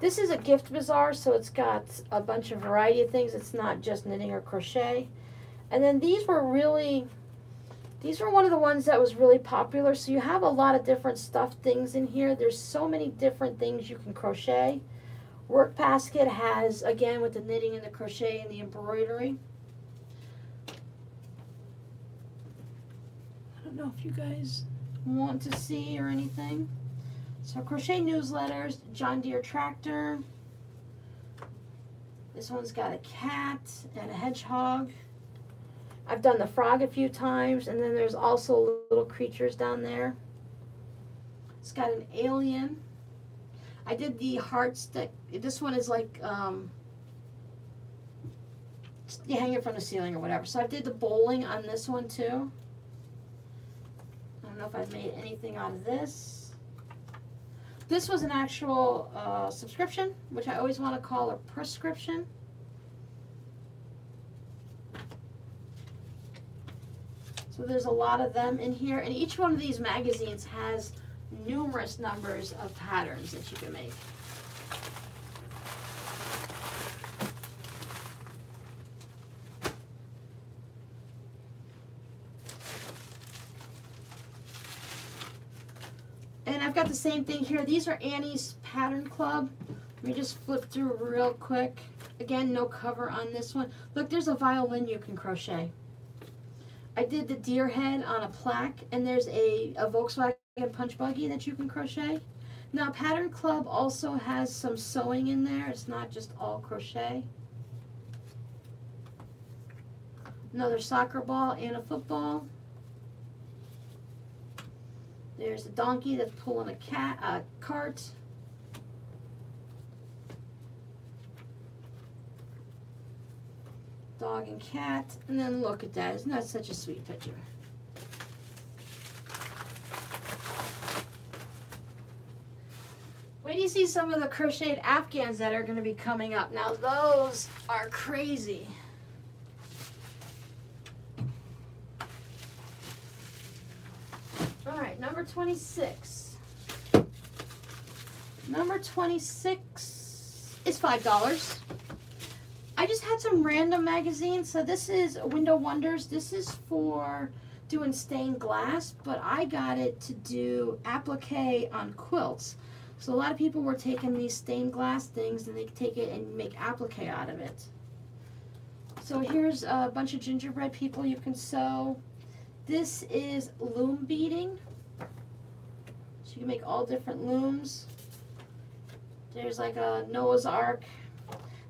This is a gift bazaar, so it's got a bunch of variety of things. It's not just knitting or crochet. And then these were really, these were one of the ones that was really popular. So you have a lot of different stuffed things in here. There's so many different things you can crochet. Work basket has, again, with the knitting and the crochet and the embroidery. Don't know if you guys want to see or anything. So crochet newsletters, John Deere tractor. This one's got a cat and a hedgehog. I've done the frog a few times, and then there's also little creatures down there. It's got an alien. I did the hearts that, this one is like, um, you hang it from the ceiling or whatever. So I did the bowling on this one too. Don't know if I've made anything out of this. This was an actual uh, subscription, which I always want to call a prescription. So there's a lot of them in here, and each one of these magazines has numerous numbers of patterns that you can make. I've got the same thing here. These are Annie's Pattern Club. Let me just flip through real quick. Again, no cover on this one. Look, there's a violin you can crochet. I did the deer head on a plaque, and there's a, a Volkswagen punch buggy that you can crochet. Now, Pattern Club also has some sewing in there. It's not just all crochet. Another soccer ball and a football. There's a donkey that's pulling a cat a cart. Dog and cat. And then look at that. Isn't that such a sweet picture? Wait you see some of the crocheted afghans that are going to be coming up. Now those are crazy. Number 26. Number 26 is $5. I just had some random magazines. So this is a Window Wonders. This is for doing stained glass, but I got it to do applique on quilts. So a lot of people were taking these stained glass things and they take it and make applique out of it. So here's a bunch of gingerbread people you can sew. This is loom beading. So you can make all different looms. There's like a Noah's Ark.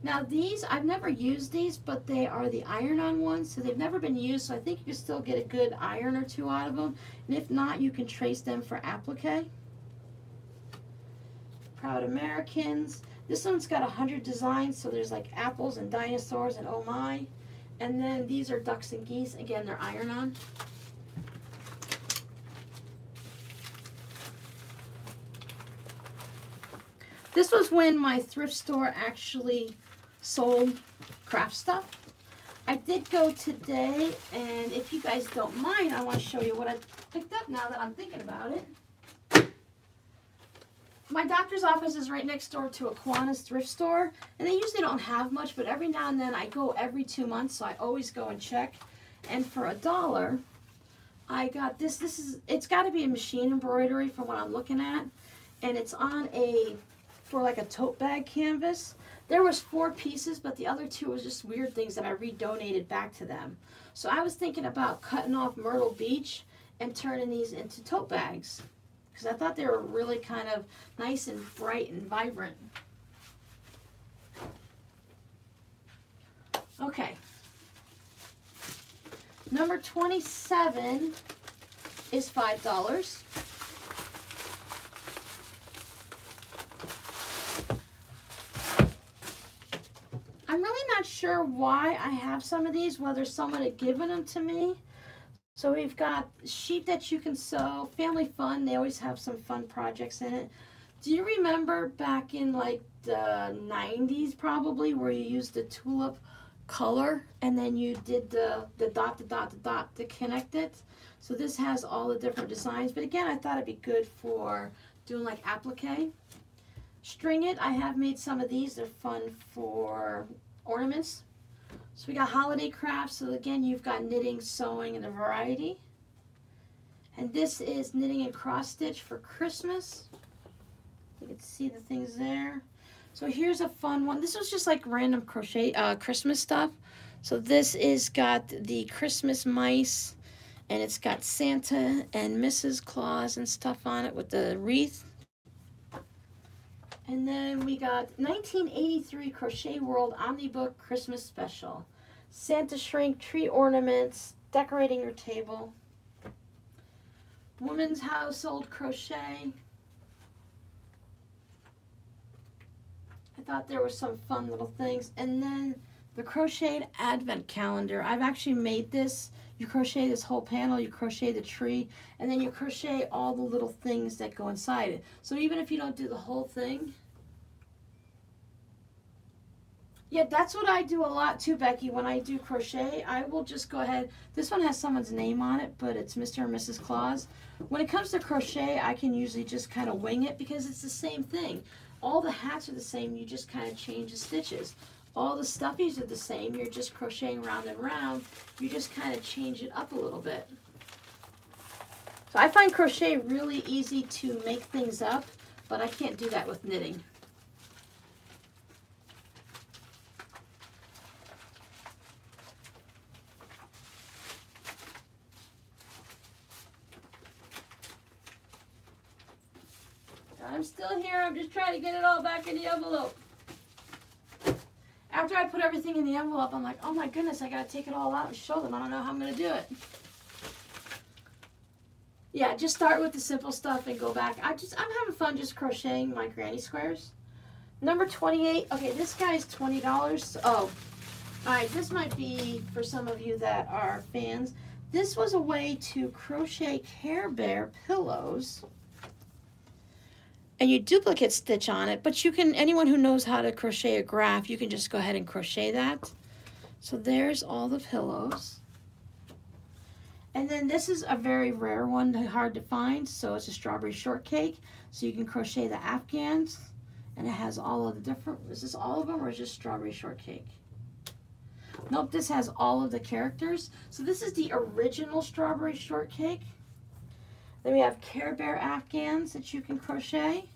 Now these, I've never used these, but they are the iron-on ones, so they've never been used, so I think you can still get a good iron or two out of them. And if not, you can trace them for applique. Proud Americans. This one's got 100 designs, so there's like apples and dinosaurs and oh my. And then these are ducks and geese. Again, they're iron-on. This was when my thrift store actually sold craft stuff. I did go today, and if you guys don't mind, I want to show you what I picked up now that I'm thinking about it. My doctor's office is right next door to a Kiwanis thrift store, and they usually don't have much, but every now and then I go every two months, so I always go and check. And for a dollar, I got this. This is, it's got to be a machine embroidery from what I'm looking at, and it's on a for like a tote bag canvas. There was four pieces, but the other two was just weird things that I redonated back to them. So I was thinking about cutting off Myrtle Beach and turning these into tote bags because I thought they were really kind of nice and bright and vibrant. Okay. Number 27 is $5. I'm really not sure why I have some of these, whether someone had given them to me. So we've got sheet that you can sew, family fun. They always have some fun projects in it. Do you remember back in like the 90s probably where you used the tulip color and then you did the, the dot, the dot, the dot to connect it. So this has all the different designs. But again, I thought it'd be good for doing like applique. String it. I have made some of these. They're fun for ornaments. So we got holiday crafts. So again, you've got knitting, sewing, and a variety. And this is knitting and cross stitch for Christmas. You can see the things there. So here's a fun one. This was just like random crochet uh, Christmas stuff. So this is got the Christmas mice and it's got Santa and Mrs. Claus and stuff on it with the wreath. And then we got 1983 Crochet World Omnibook Christmas Special. Santa shrink, tree ornaments, decorating your table. Women's Household Crochet. I thought there were some fun little things. And then the crocheted advent calendar. I've actually made this. You crochet this whole panel, you crochet the tree, and then you crochet all the little things that go inside it. So even if you don't do the whole thing, yeah, that's what I do a lot too, Becky. When I do crochet, I will just go ahead. This one has someone's name on it, but it's Mr. and Mrs. Claus. When it comes to crochet, I can usually just kind of wing it because it's the same thing. All the hats are the same, you just kind of change the stitches. All the stuffies are the same, you're just crocheting round and round. You just kind of change it up a little bit. So I find crochet really easy to make things up, but I can't do that with knitting. I'm still here. I'm just trying to get it all back in the envelope. After I put everything in the envelope, I'm like, oh my goodness, I gotta take it all out and show them. I don't know how I'm gonna do it. Yeah, just start with the simple stuff and go back. I just, I'm having fun just crocheting my granny squares. Number 28, okay, this guy's $20. Oh, all right, this might be for some of you that are fans. This was a way to crochet Care Bear pillows and you duplicate stitch on it, but you can, anyone who knows how to crochet a graph, you can just go ahead and crochet that. So there's all the pillows. And then this is a very rare one, hard to find, so it's a strawberry shortcake. So you can crochet the afghans, and it has all of the different, is this all of them or just strawberry shortcake? Nope, this has all of the characters. So this is the original strawberry shortcake. Then we have Care Bear Afghans that you can crochet.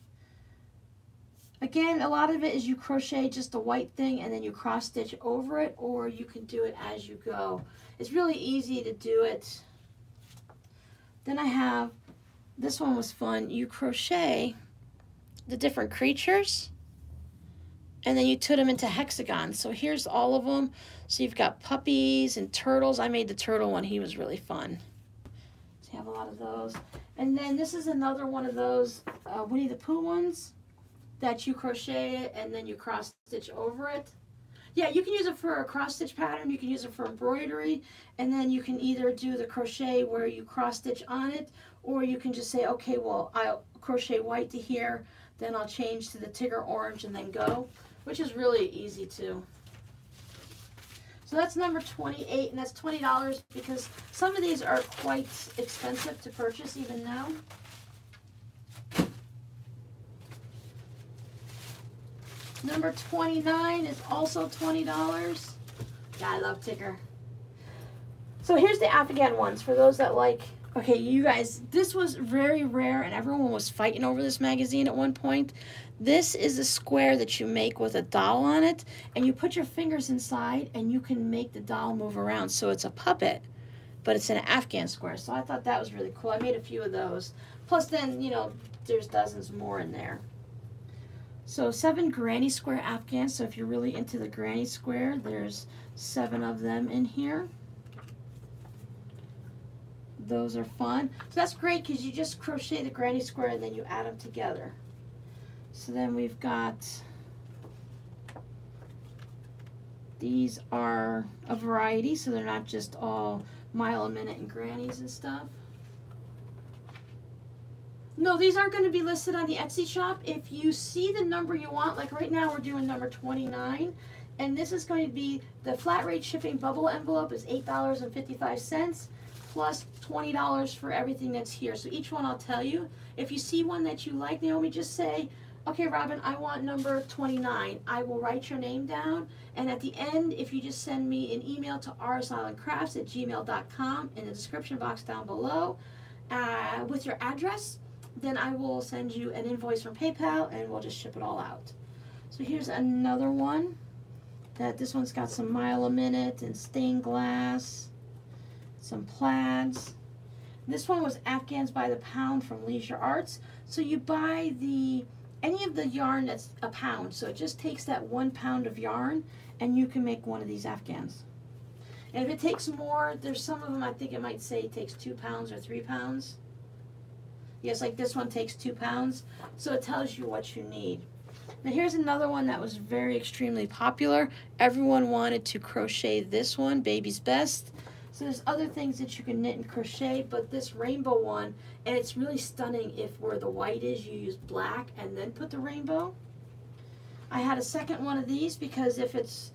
Again, a lot of it is you crochet just a white thing and then you cross stitch over it or you can do it as you go. It's really easy to do it. Then I have, this one was fun, you crochet the different creatures and then you put them into hexagons. So here's all of them. So you've got puppies and turtles. I made the turtle one. He was really fun. So you have a lot of those. And then this is another one of those uh, Winnie the Pooh ones that you crochet it and then you cross stitch over it. Yeah, you can use it for a cross stitch pattern, you can use it for embroidery, and then you can either do the crochet where you cross stitch on it, or you can just say, okay, well, I'll crochet white to here, then I'll change to the Tigger orange and then go, which is really easy too. So that's number 28, and that's $20 because some of these are quite expensive to purchase even now. Number 29 is also $20. Yeah, I love Tigger. So here's the Afghan ones for those that like Okay, you guys, this was very rare and everyone was fighting over this magazine at one point. This is a square that you make with a doll on it and you put your fingers inside and you can make the doll move around. So it's a puppet, but it's an Afghan square. So I thought that was really cool. I made a few of those. Plus then, you know, there's dozens more in there. So seven granny square Afghans. So if you're really into the granny square, there's seven of them in here those are fun. So that's great because you just crochet the granny square and then you add them together. So then we've got, these are a variety, so they're not just all mile a minute and grannies and stuff. No, these aren't going to be listed on the Etsy shop. If you see the number you want, like right now we're doing number 29, And this is going to be the flat rate shipping bubble envelope is $8.55 plus $20 for everything that's here. So each one I'll tell you. If you see one that you like, Naomi, just say, okay, Robin, I want number 29. I will write your name down. And at the end, if you just send me an email to rsislandcrafts at gmail.com in the description box down below uh, with your address, then I will send you an invoice from PayPal and we'll just ship it all out. So here's another one that this one's got some Mile a minute and stained glass, some plaids. This one was Afghans by the pound from Leisure Arts. So you buy the any of the yarn that's a pound. So it just takes that one pound of yarn and you can make one of these Afghans. And if it takes more, there's some of them I think it might say it takes two pounds or three pounds. Yes, like this one takes two pounds. So it tells you what you need. Now here's another one that was very extremely popular. Everyone wanted to crochet this one, Baby's Best. So there's other things that you can knit and crochet, but this rainbow one, and it's really stunning if where the white is, you use black and then put the rainbow. I had a second one of these because if it's,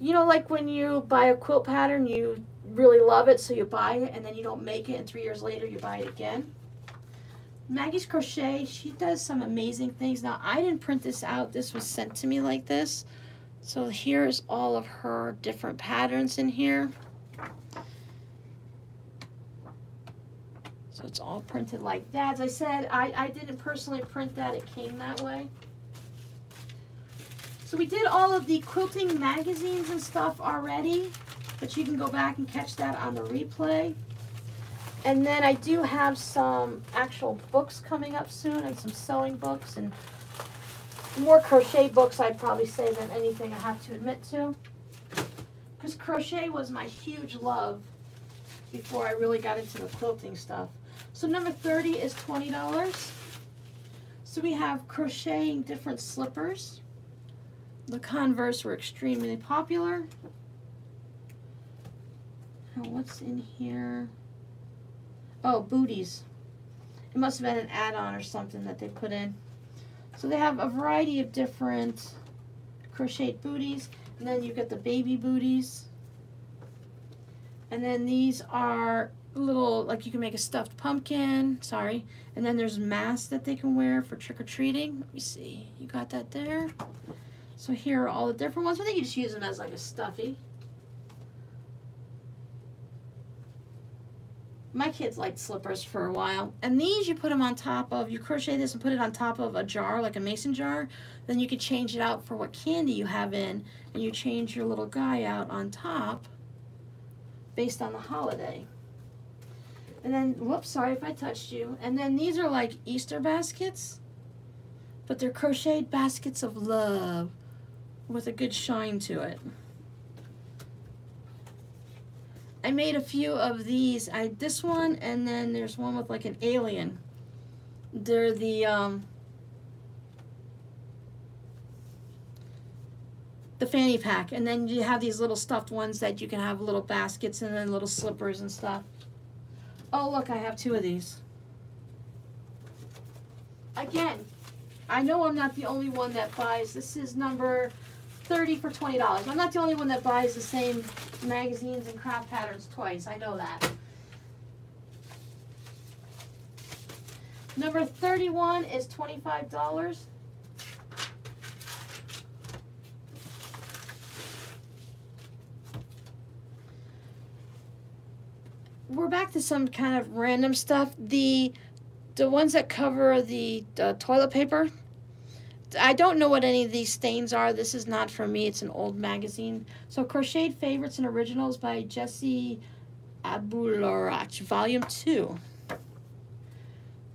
you know, like when you buy a quilt pattern, you really love it, so you buy it, and then you don't make it, and three years later you buy it again. Maggie's Crochet, she does some amazing things. Now, I didn't print this out. This was sent to me like this. So here's all of her different patterns in here. So it's all printed like that. As I said, I, I didn't personally print that. It came that way. So we did all of the quilting magazines and stuff already, but you can go back and catch that on the replay. And then I do have some actual books coming up soon and some sewing books and more crochet books I'd probably say than anything I have to admit to. Because crochet was my huge love before I really got into the quilting stuff. So number 30 is $20. So we have crocheting different slippers. The Converse were extremely popular. Now what's in here? Oh, booties. It must have been an add-on or something that they put in. So they have a variety of different crocheted booties. And then you get the baby booties. And then these are little, like you can make a stuffed pumpkin, sorry. And then there's masks that they can wear for trick-or-treating. Let me see, you got that there? So here are all the different ones. I think you just use them as like a stuffy. My kids liked slippers for a while. And these you put them on top of, you crochet this and put it on top of a jar, like a mason jar. Then you could change it out for what candy you have in. And you change your little guy out on top based on the holiday. And then, whoops, sorry if I touched you. And then these are like Easter baskets, but they're crocheted baskets of love with a good shine to it. I made a few of these. I this one, and then there's one with like an alien. They're the um, the fanny pack, and then you have these little stuffed ones that you can have little baskets and then little slippers and stuff. Oh, look, I have two of these. Again, I know I'm not the only one that buys. This is number 30 for $20. I'm not the only one that buys the same magazines and craft patterns twice. I know that. Number 31 is $25. we're back to some kind of random stuff. The the ones that cover the uh, toilet paper. I don't know what any of these stains are. This is not for me. It's an old magazine. So Crocheted Favorites and Originals by Jesse Abulorach, Volume 2.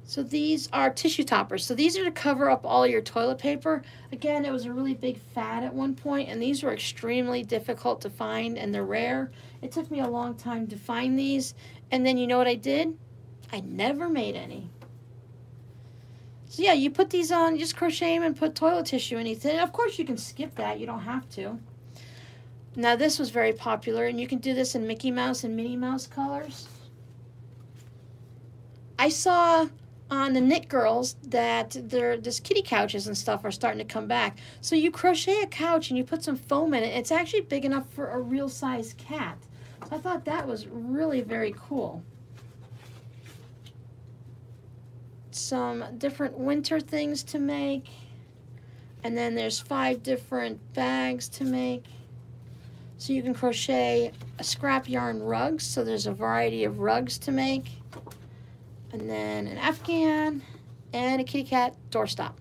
So these are tissue toppers. So these are to cover up all your toilet paper. Again, it was a really big fad at one point, and these were extremely difficult to find, and they're rare. It took me a long time to find these, and then you know what I did? I never made any. So yeah, you put these on, just crochet them and put toilet tissue in each. And of course you can skip that, you don't have to. Now this was very popular, and you can do this in Mickey Mouse and Minnie Mouse colors. I saw on the knit girls that their this kitty couches and stuff are starting to come back. So you crochet a couch and you put some foam in it. It's actually big enough for a real size cat. So I thought that was really very cool. Some different winter things to make. And then there's five different bags to make. So you can crochet a scrap yarn rugs. So there's a variety of rugs to make. And then an Afghan and a kitty cat doorstop.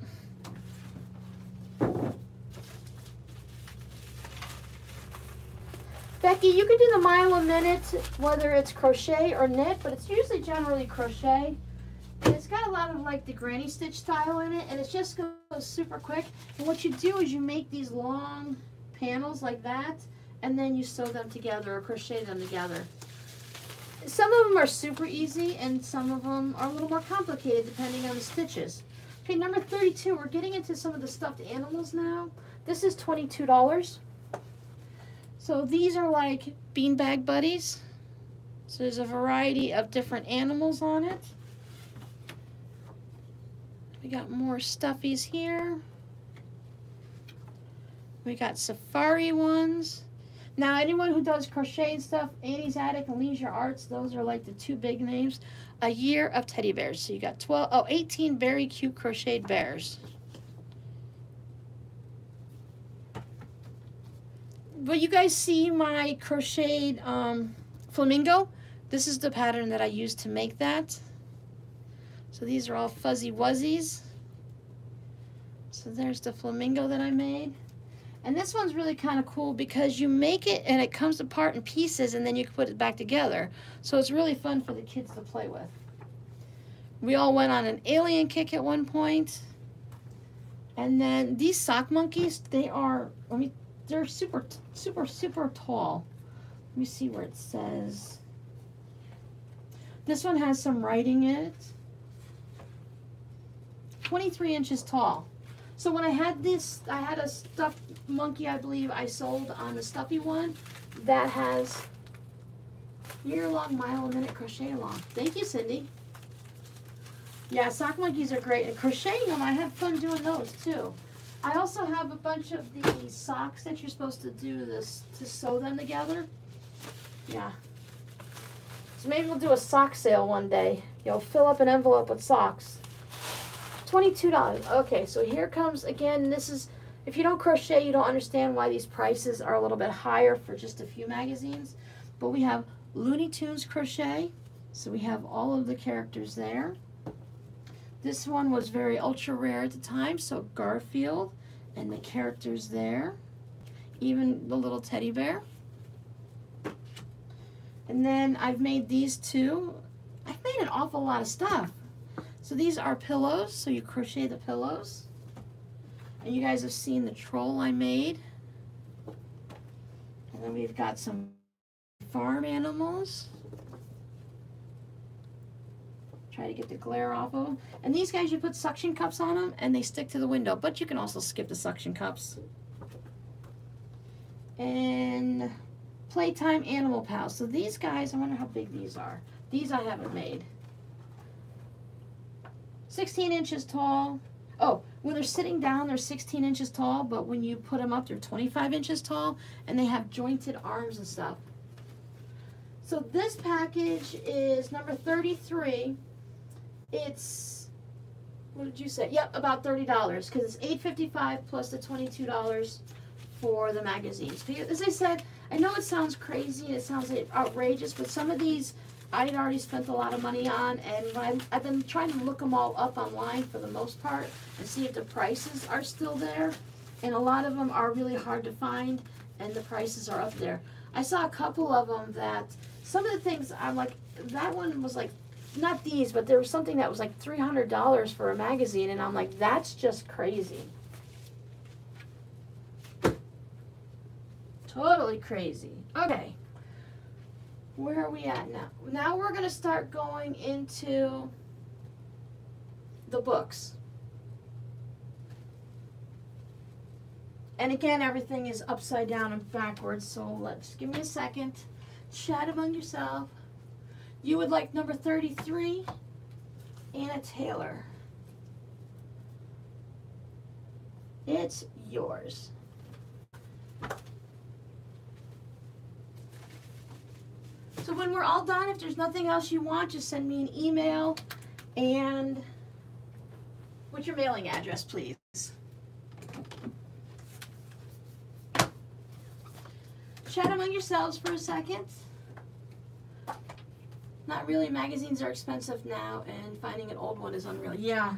Becky, you can do the mile a minute, whether it's crochet or knit, but it's usually generally crochet. And it's got a lot of like the granny stitch style in it, and it just goes super quick. And what you do is you make these long panels like that, and then you sew them together or crochet them together. Some of them are super easy, and some of them are a little more complicated depending on the stitches. Okay, number 32, we're getting into some of the stuffed animals now. This is $22. So these are like beanbag buddies. So there's a variety of different animals on it. We got more stuffies here. We got safari ones. Now, anyone who does crocheted stuff, Annie's Attic and Leisure Arts, those are like the two big names. A year of teddy bears. So you got 12, oh, 18 very cute crocheted bears. But you guys see my crocheted um, flamingo? This is the pattern that I used to make that. So these are all fuzzy wuzzies. So there's the flamingo that I made. And this one's really kind of cool because you make it and it comes apart in pieces and then you can put it back together. So it's really fun for the kids to play with. We all went on an alien kick at one point. And then these sock monkeys, they are, let me, they're super, super, super tall. Let me see where it says. This one has some writing in it. 23 inches tall. So when I had this, I had a stuffed monkey, I believe I sold on the stuffy one that has year-long mile a minute crochet along. Thank you, Cindy. Yeah, sock monkeys are great. And crocheting them, I have fun doing those too. I also have a bunch of the socks that you're supposed to do this to sew them together. Yeah. So maybe we'll do a sock sale one day. You'll fill up an envelope with socks. $22. Okay, so here comes again, this is, if you don't crochet, you don't understand why these prices are a little bit higher for just a few magazines. But we have Looney Tunes crochet. So we have all of the characters there. This one was very ultra rare at the time, so Garfield and the characters there. Even the little teddy bear. And then I've made these two. I've made an awful lot of stuff. So these are pillows, so you crochet the pillows. And you guys have seen the troll I made. And then we've got some farm animals. Try to get the glare off of them. And these guys, you put suction cups on them and they stick to the window, but you can also skip the suction cups. And Playtime Animal Pals. So these guys, I wonder how big these are. These I haven't made. 16 inches tall. Oh, when they're sitting down, they're 16 inches tall, but when you put them up, they're 25 inches tall, and they have jointed arms and stuff. So this package is number 33. It's, what did you say? Yep, about $30, because it's $8.55 plus the $22 for the magazines. As I said, I know it sounds crazy and it sounds outrageous, but some of these I had already spent a lot of money on, and i I've been trying to look them all up online for the most part and see if the prices are still there. And a lot of them are really hard to find, and the prices are up there. I saw a couple of them that some of the things I'm like, that one was like, not these, but there was something that was like $300 for a magazine, and I'm like, that's just crazy. Totally crazy. Okay where are we at now? Now we're going to start going into the books. And again, everything is upside down and backwards, so let's give me a second. Chat among yourself. You would like number 33? Anna Taylor. It's yours. So when we're all done, if there's nothing else you want, just send me an email and what's your mailing address, please? Chat among yourselves for a second. Not really. Magazines are expensive now, and finding an old one is unreal. Yeah.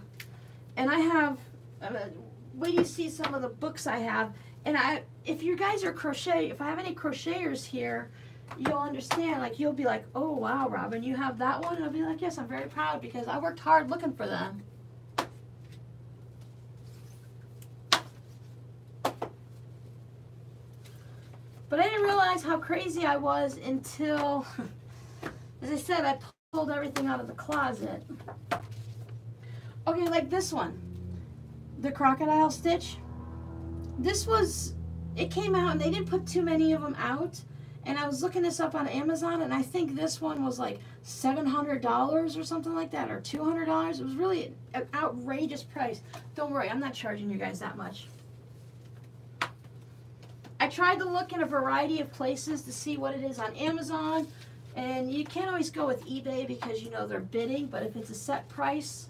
And I have, uh, when you see some of the books I have, and I, if you guys are crochet, if I have any crocheters here, you'll understand. Like you'll be like, oh wow, Robin, you have that one, and I'll be like, yes, I'm very proud because I worked hard looking for them. But I didn't realize how crazy I was until, as I said, I pulled everything out of the closet. Okay, like this one, the crocodile stitch. This was, it came out and they didn't put too many of them out. And I was looking this up on Amazon, and I think this one was like $700 or something like that, or $200. It was really an outrageous price. Don't worry, I'm not charging you guys that much. I tried to look in a variety of places to see what it is on Amazon, and you can't always go with eBay because you know they're bidding, but if it's a set price,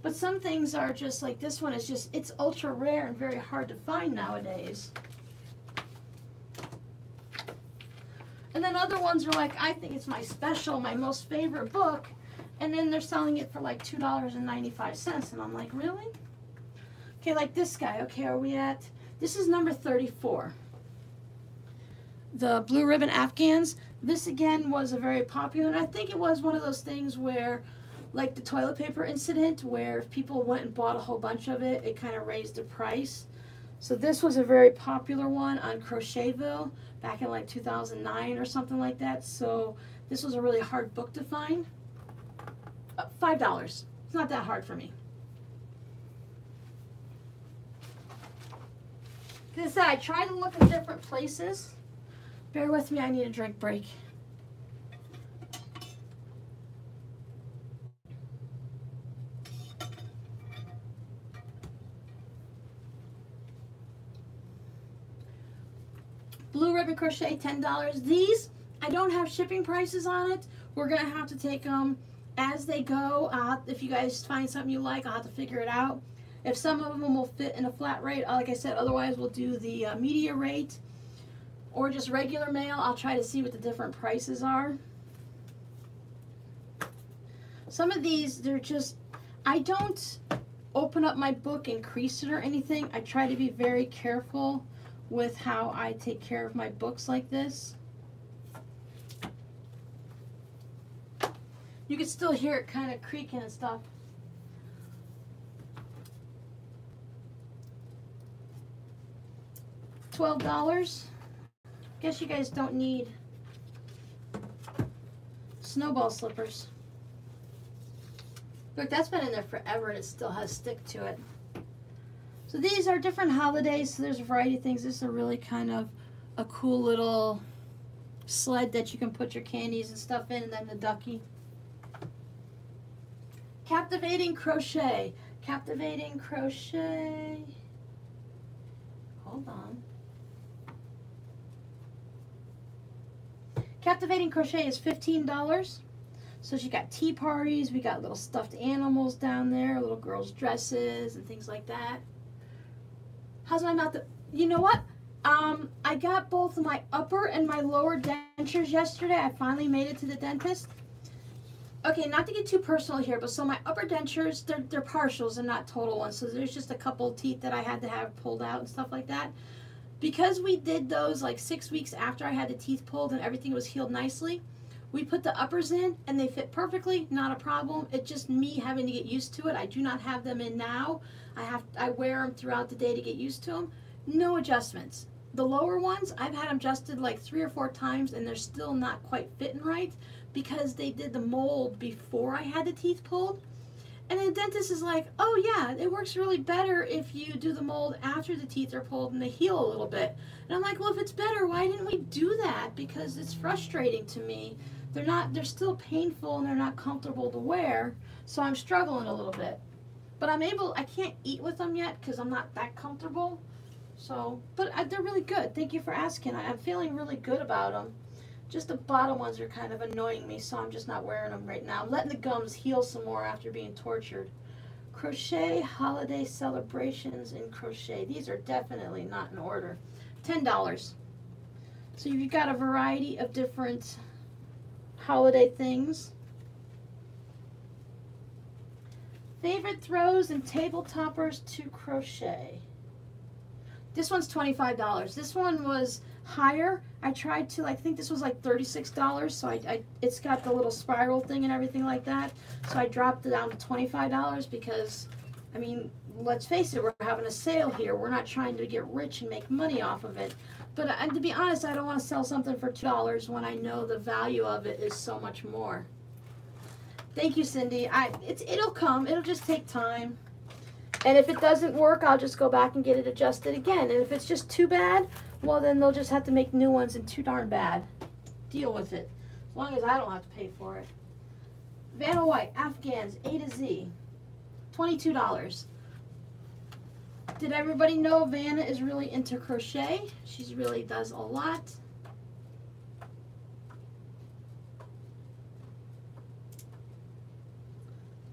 but some things are just like this one is just, it's ultra rare and very hard to find nowadays. And then other ones are like, I think it's my special, my most favorite book. And then they're selling it for like $2.95. And I'm like, really? Okay, like this guy. Okay, are we at, this is number 34. The Blue Ribbon Afghans. This again was a very popular, and I think it was one of those things where, like the toilet paper incident, where if people went and bought a whole bunch of it, it kind of raised the price. So this was a very popular one on Crochetville back in like 2009 or something like that. So this was a really hard book to find. Uh, Five dollars. It's not that hard for me. Said, I tried to look in different places. Bear with me, I need a drink break. Blue Ribbon Crochet, $10. These, I don't have shipping prices on it. We're going to have to take them as they go. Uh, if you guys find something you like, I'll have to figure it out. If some of them will fit in a flat rate, uh, like I said, otherwise we'll do the uh, media rate or just regular mail. I'll try to see what the different prices are. Some of these, they're just, I don't open up my book and crease it or anything. I try to be very careful with how I take care of my books like this. You can still hear it kind of creaking and stuff. Twelve dollars. Guess you guys don't need snowball slippers. Look, that's been in there forever and it still has stick to it. So these are different holidays. So there's a variety of things. This is a really kind of a cool little sled that you can put your candies and stuff in, and then the ducky. Captivating crochet. Captivating crochet. Hold on. Captivating crochet is $15. So she got tea parties, we got little stuffed animals down there, little girls' dresses and things like that. How's my mouth? You know what? Um, I got both my upper and my lower dentures yesterday. I finally made it to the dentist. Okay, not to get too personal here, but so my upper dentures, they're, they're partials and not total ones. So there's just a couple teeth that I had to have pulled out and stuff like that. Because we did those like six weeks after I had the teeth pulled and everything was healed nicely, we put the uppers in and they fit perfectly, not a problem. It's just me having to get used to it. I do not have them in now. I have I wear them throughout the day to get used to them. No adjustments. The lower ones, I've had them adjusted like three or four times and they're still not quite fitting right because they did the mold before I had the teeth pulled. And the dentist is like, oh yeah, it works really better if you do the mold after the teeth are pulled and they heal a little bit. And I'm like, well, if it's better, why didn't we do that? Because it's frustrating to me they're not they're still painful and they're not comfortable to wear so i'm struggling a little bit. But i'm able i can't eat with them yet because i'm not that comfortable so but I, they're really good. Thank you for asking. I, i'm feeling really good about them just the bottom ones are kind of annoying me so i'm just not wearing them right now. I'm letting the gums heal some more after being tortured. Crochet holiday celebrations in crochet. These are definitely not in order. Ten dollars. So you've got a variety of different holiday things. Favorite throws and table toppers to crochet. This one's $25. This one was higher. I tried to, I think this was like $36, so I, I, it's got the little spiral thing and everything like that. So I dropped it down to $25 because, I mean, let's face it, we're having a sale here. We're not trying to get rich and make money off of it. But to be honest, I don't want to sell something for $2 when I know the value of it is so much more. Thank you, Cindy. I it's it'll come. It'll just take time. And if it doesn't work, I'll just go back and get it adjusted again. And if it's just too bad, well then they'll just have to make new ones and too darn bad. Deal with it. As long as I don't have to pay for it. Vanna White, Afghans, A to Z. $22. Did everybody know Vanna is really into crochet? She really does a lot.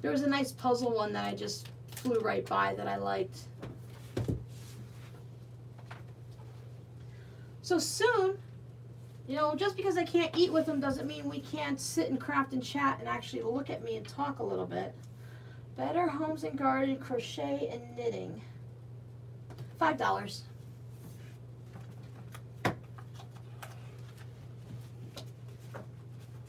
There was a nice puzzle one that I just flew right by that I liked. So soon, you know, just because I can't eat with them doesn't mean we can't sit and craft and chat and actually look at me and talk a little bit. Better Homes and Garden, Crochet and Knitting. Five dollars.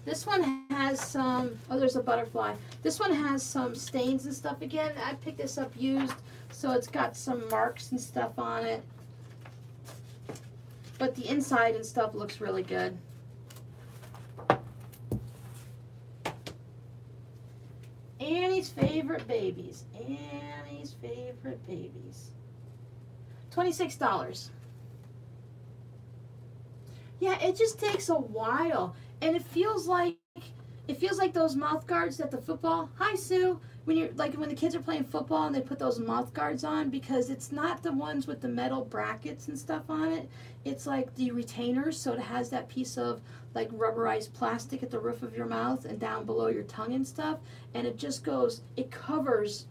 This one has some, oh, there's a butterfly. This one has some stains and stuff again. I picked this up used, so it's got some marks and stuff on it. But the inside and stuff looks really good. Annie's favorite babies. Annie's favorite babies. $26. Yeah, it just takes a while. And it feels like it feels like those mouth guards at the football. Hi Sue. When you're like when the kids are playing football and they put those mouth guards on because it's not the ones with the metal brackets and stuff on it. It's like the retainers, so it has that piece of like rubberized plastic at the roof of your mouth and down below your tongue and stuff. And it just goes, it covers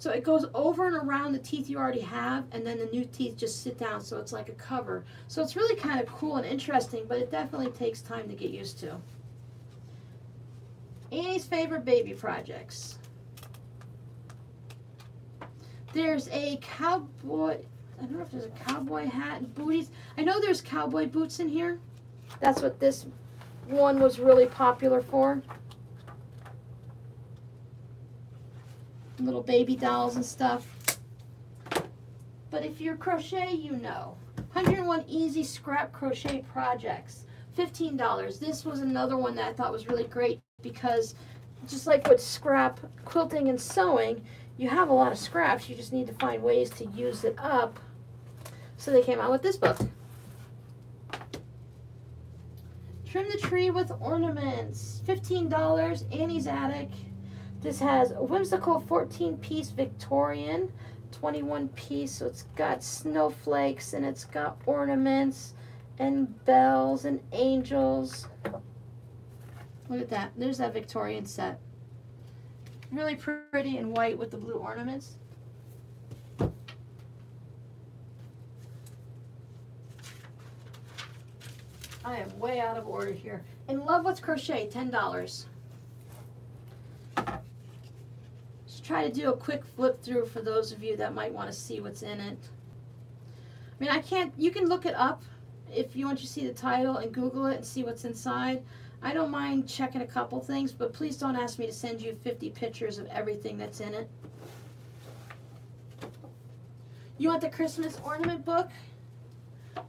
so it goes over and around the teeth you already have, and then the new teeth just sit down, so it's like a cover. So it's really kind of cool and interesting, but it definitely takes time to get used to. Annie's favorite baby projects. There's a cowboy, I don't know if there's a cowboy hat and booties. I know there's cowboy boots in here. That's what this one was really popular for. Little baby dolls and stuff. But if you're crochet, you know. 101 easy scrap crochet projects. $15. This was another one that I thought was really great because just like with scrap quilting and sewing, you have a lot of scraps. You just need to find ways to use it up. So they came out with this book. Trim the tree with ornaments. $15. Annie's Attic. This has a whimsical 14 piece Victorian, 21 piece, so it's got snowflakes and it's got ornaments and bells and angels. Look at that. There's that Victorian set. Really pretty and white with the blue ornaments. I am way out of order here. In Love with Crochet, $10 try to do a quick flip through for those of you that might want to see what's in it. I mean, I can't, you can look it up if you want to see the title and Google it and see what's inside. I don't mind checking a couple things, but please don't ask me to send you 50 pictures of everything that's in it. You want the Christmas ornament book?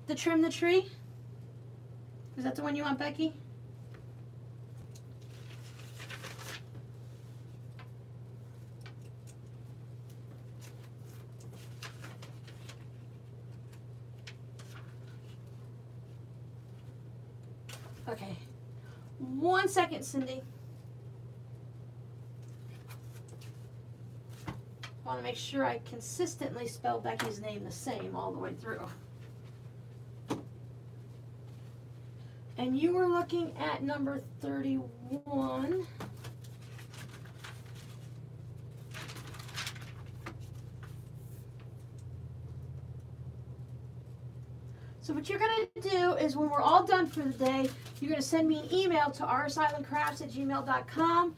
The Trim the Tree? Is that the one you want, Becky? One second, Cindy. I want to make sure I consistently spell Becky's name the same all the way through. And you were looking at number 31. So what you're going to do is when we're all done for the day, you're going to send me an email to rsislandcrafts at gmail.com.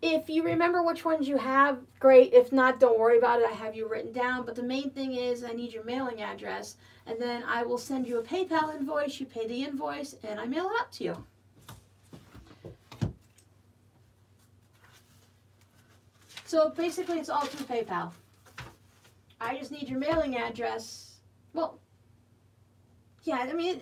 If you remember which ones you have, great. If not, don't worry about it. I have you written down. But the main thing is I need your mailing address. And then I will send you a PayPal invoice. You pay the invoice and I mail it out to you. So basically it's all through PayPal. I just need your mailing address. Well, yeah, I mean,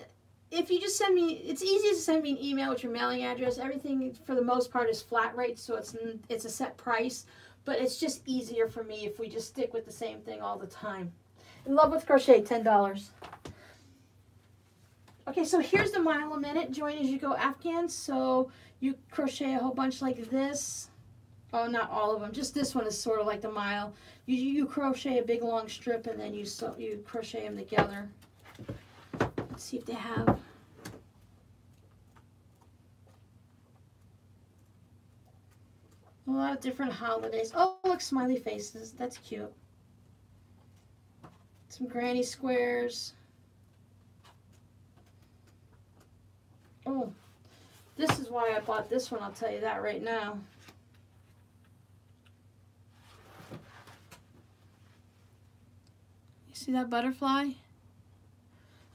if you just send me, it's easy to send me an email with your mailing address. Everything, for the most part, is flat rate, so it's it's a set price. But it's just easier for me if we just stick with the same thing all the time. In Love with Crochet, $10. Okay, so here's the mile a minute. Join as you go Afghan. So you crochet a whole bunch like this. Oh, not all of them. Just this one is sort of like the mile. You, you crochet a big long strip and then you, so, you crochet them together. Let's see if they have. A lot of different holidays. Oh, look, smiley faces. That's cute. Some granny squares. Oh, this is why I bought this one, I'll tell you that right now. You see that butterfly?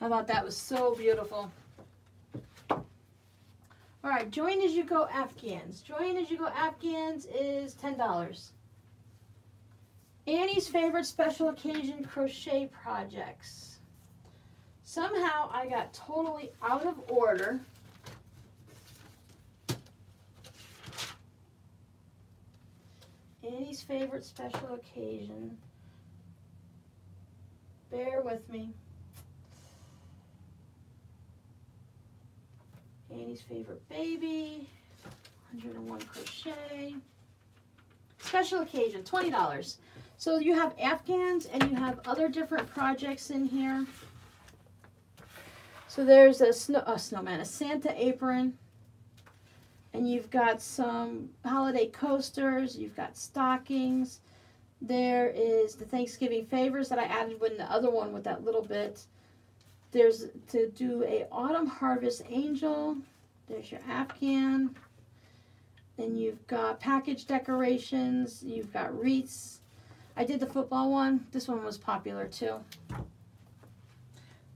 I thought that was so beautiful. All right, join as you go Afghans. Join as you go Afghans is $10. Annie's favorite special occasion crochet projects. Somehow I got totally out of order. Annie's favorite special occasion. Bear with me. Annie's favorite baby, 101 crochet. Special occasion, $20. So you have Afghans and you have other different projects in here. So there's a, snow, a snowman, a Santa apron, and you've got some holiday coasters, you've got stockings. There is the Thanksgiving favors that I added with the other one with that little bit. There's to do a autumn harvest angel. There's your Afghan. Then you've got package decorations. You've got wreaths. I did the football one. This one was popular too.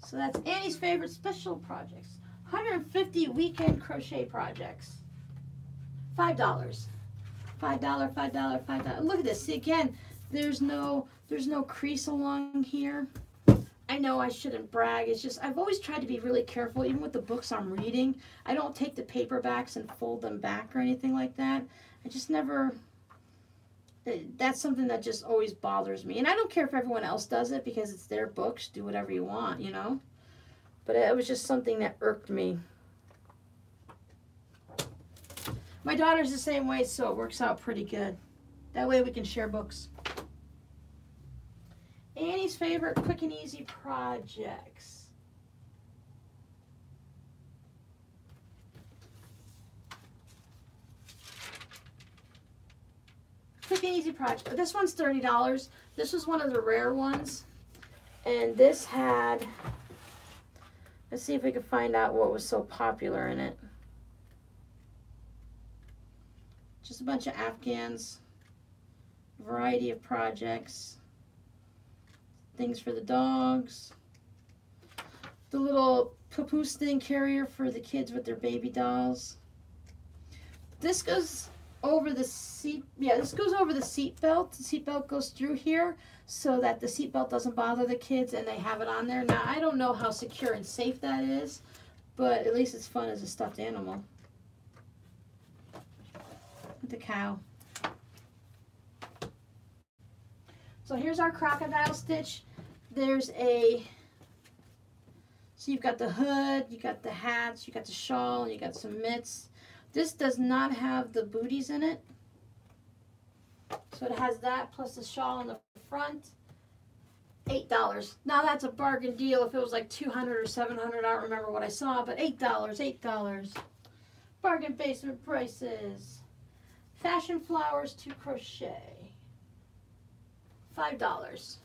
So that's Annie's favorite special projects. 150 weekend crochet projects. $5. $5, $5, $5. Look at this. See, again, there's no there's no crease along here. I know I shouldn't brag. It's just I've always tried to be really careful, even with the books I'm reading. I don't take the paperbacks and fold them back or anything like that. I just never. Eh, that's something that just always bothers me, and I don't care if everyone else does it because it's their books. Do whatever you want, you know. But it was just something that irked me. My daughter's the same way, so it works out pretty good. That way we can share books. Annie's favorite quick and easy projects. Quick and easy project. This one's $30. This was one of the rare ones. And this had, let's see if we can find out what was so popular in it. Just a bunch of Afghans, variety of projects things for the dogs. The little papoose thing carrier for the kids with their baby dolls. This goes over the seat, yeah, this goes over the seat belt. The seat belt goes through here so that the seat belt doesn't bother the kids and they have it on there. Now, I don't know how secure and safe that is, but at least it's fun as a stuffed animal. The cow. So here's our crocodile stitch. There's a, so you've got the hood, you got the hats, you got the shawl, you got some mitts. This does not have the booties in it. So it has that plus the shawl in the front. Eight dollars. Now that's a bargain deal. If it was like two hundred or seven hundred, I don't remember what I saw, but eight dollars, eight dollars. Bargain basement prices. Fashion flowers to crochet. Five dollars.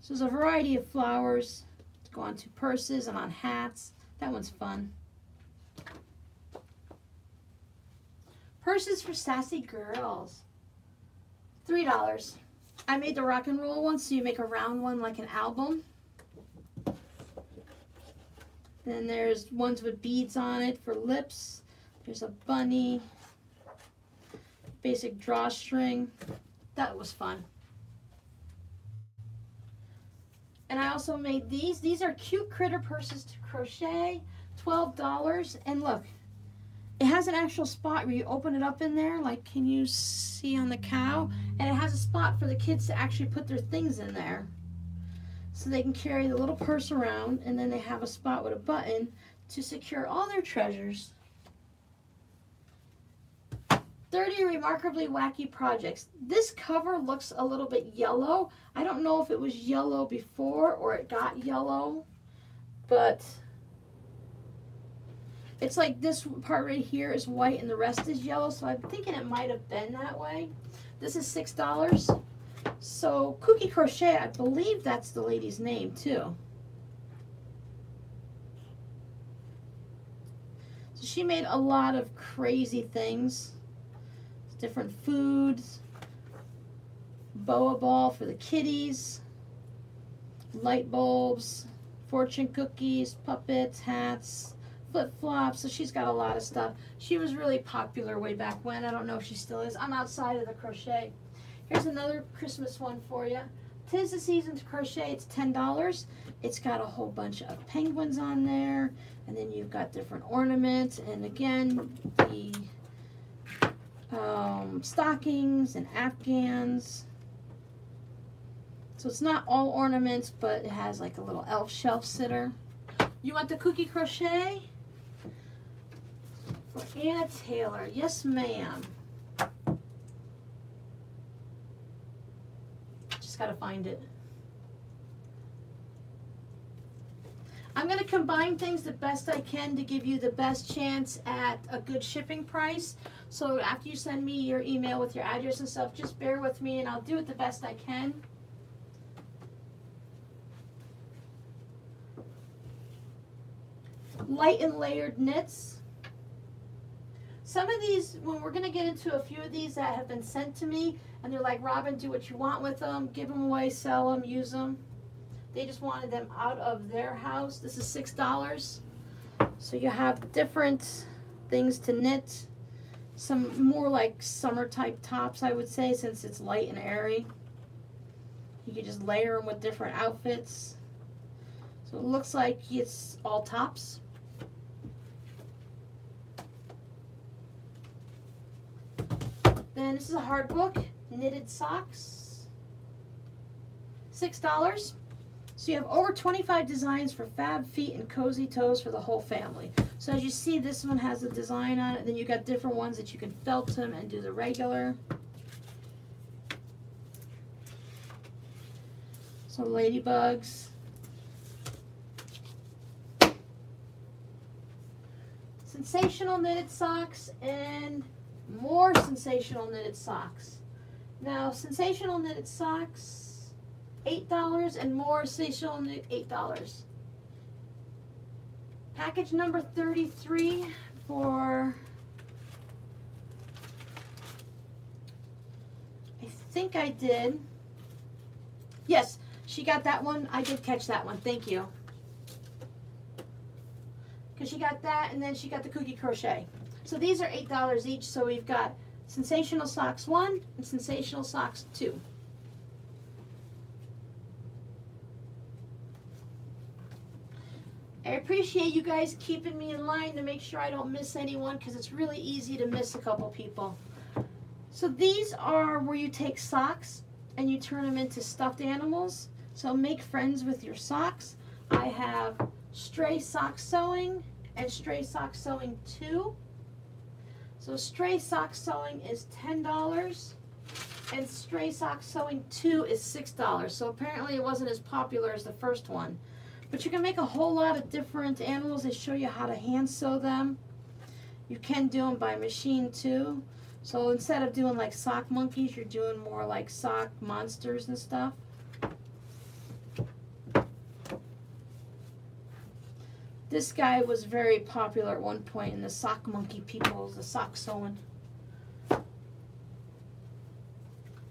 So there's a variety of flowers to go onto purses and on hats. That one's fun. Purses for sassy girls. Three dollars. I made the rock and roll one, so you make a round one like an album. Then there's ones with beads on it for lips. There's a bunny. Basic drawstring. That was fun. And I also made these. These are cute critter purses to crochet. $12. And look, it has an actual spot where you open it up in there, like can you see on the cow? And it has a spot for the kids to actually put their things in there. So they can carry the little purse around and then they have a spot with a button to secure all their treasures. 30 Remarkably Wacky Projects. This cover looks a little bit yellow. I don't know if it was yellow before or it got yellow, but it's like this part right here is white and the rest is yellow, so I'm thinking it might have been that way. This is $6. So Cookie Crochet, I believe that's the lady's name too. So she made a lot of crazy things. Different foods. Boa ball for the kitties. Light bulbs. Fortune cookies, puppets, hats, flip flops. So she's got a lot of stuff. She was really popular way back when. I don't know if she still is. I'm outside of the crochet. Here's another Christmas one for you. Tis the season to crochet. It's $10. It's got a whole bunch of penguins on there. And then you've got different ornaments. And again, the um, stockings and afghans. So it's not all ornaments, but it has like a little elf shelf sitter. You want the cookie crochet? For Anna Taylor. Yes, ma'am. Just got to find it. I'm going to combine things the best I can to give you the best chance at a good shipping price. So after you send me your email with your address and stuff, just bear with me and I'll do it the best I can. Light and layered knits. Some of these, when we're going to get into a few of these that have been sent to me, and they're like, Robin, do what you want with them, give them away, sell them, use them. They just wanted them out of their house. This is $6. So you have different things to knit. Some more like summer type tops, I would say, since it's light and airy. You can just layer them with different outfits. So it looks like it's all tops. Then this is a hard book, knitted socks. $6. So you have over 25 designs for fab feet and cozy toes for the whole family. So as you see, this one has a design on it. Then you got different ones that you can felt them and do the regular. So ladybugs. Sensational knitted socks and more sensational knitted socks. Now, sensational knitted socks $8 and more sensational $8. Package number 33 for, I think I did. Yes, she got that one. I did catch that one. Thank you. Because she got that and then she got the cookie crochet. So these are $8 each. So we've got Sensational Socks 1 and Sensational Socks 2. I appreciate you guys keeping me in line to make sure I don't miss anyone because it's really easy to miss a couple people. So these are where you take socks and you turn them into stuffed animals. So make friends with your socks. I have Stray Sock Sewing and Stray Sock Sewing 2. So stray sock sewing is $10 and stray sock sewing 2 is $6. So apparently it wasn't as popular as the first one. But you can make a whole lot of different animals. They show you how to hand sew them. You can do them by machine too. So instead of doing like sock monkeys, you're doing more like sock monsters and stuff. This guy was very popular at one point in the sock monkey people, the sock sewing.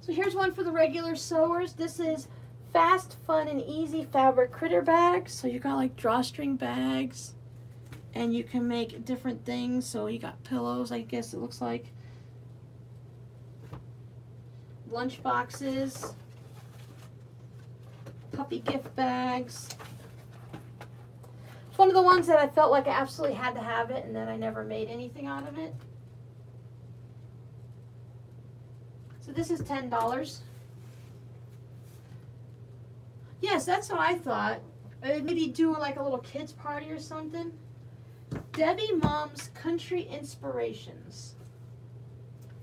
So here's one for the regular sewers. This is fast, fun, and easy fabric critter bags. So you got like drawstring bags and you can make different things. So you got pillows, I guess it looks like. Lunch boxes, puppy gift bags. It's one of the ones that I felt like I absolutely had to have it and then I never made anything out of it. So this is $10. Yes, that's what I thought. Uh, maybe do like a little kids party or something. Debbie Mumm's Country Inspirations.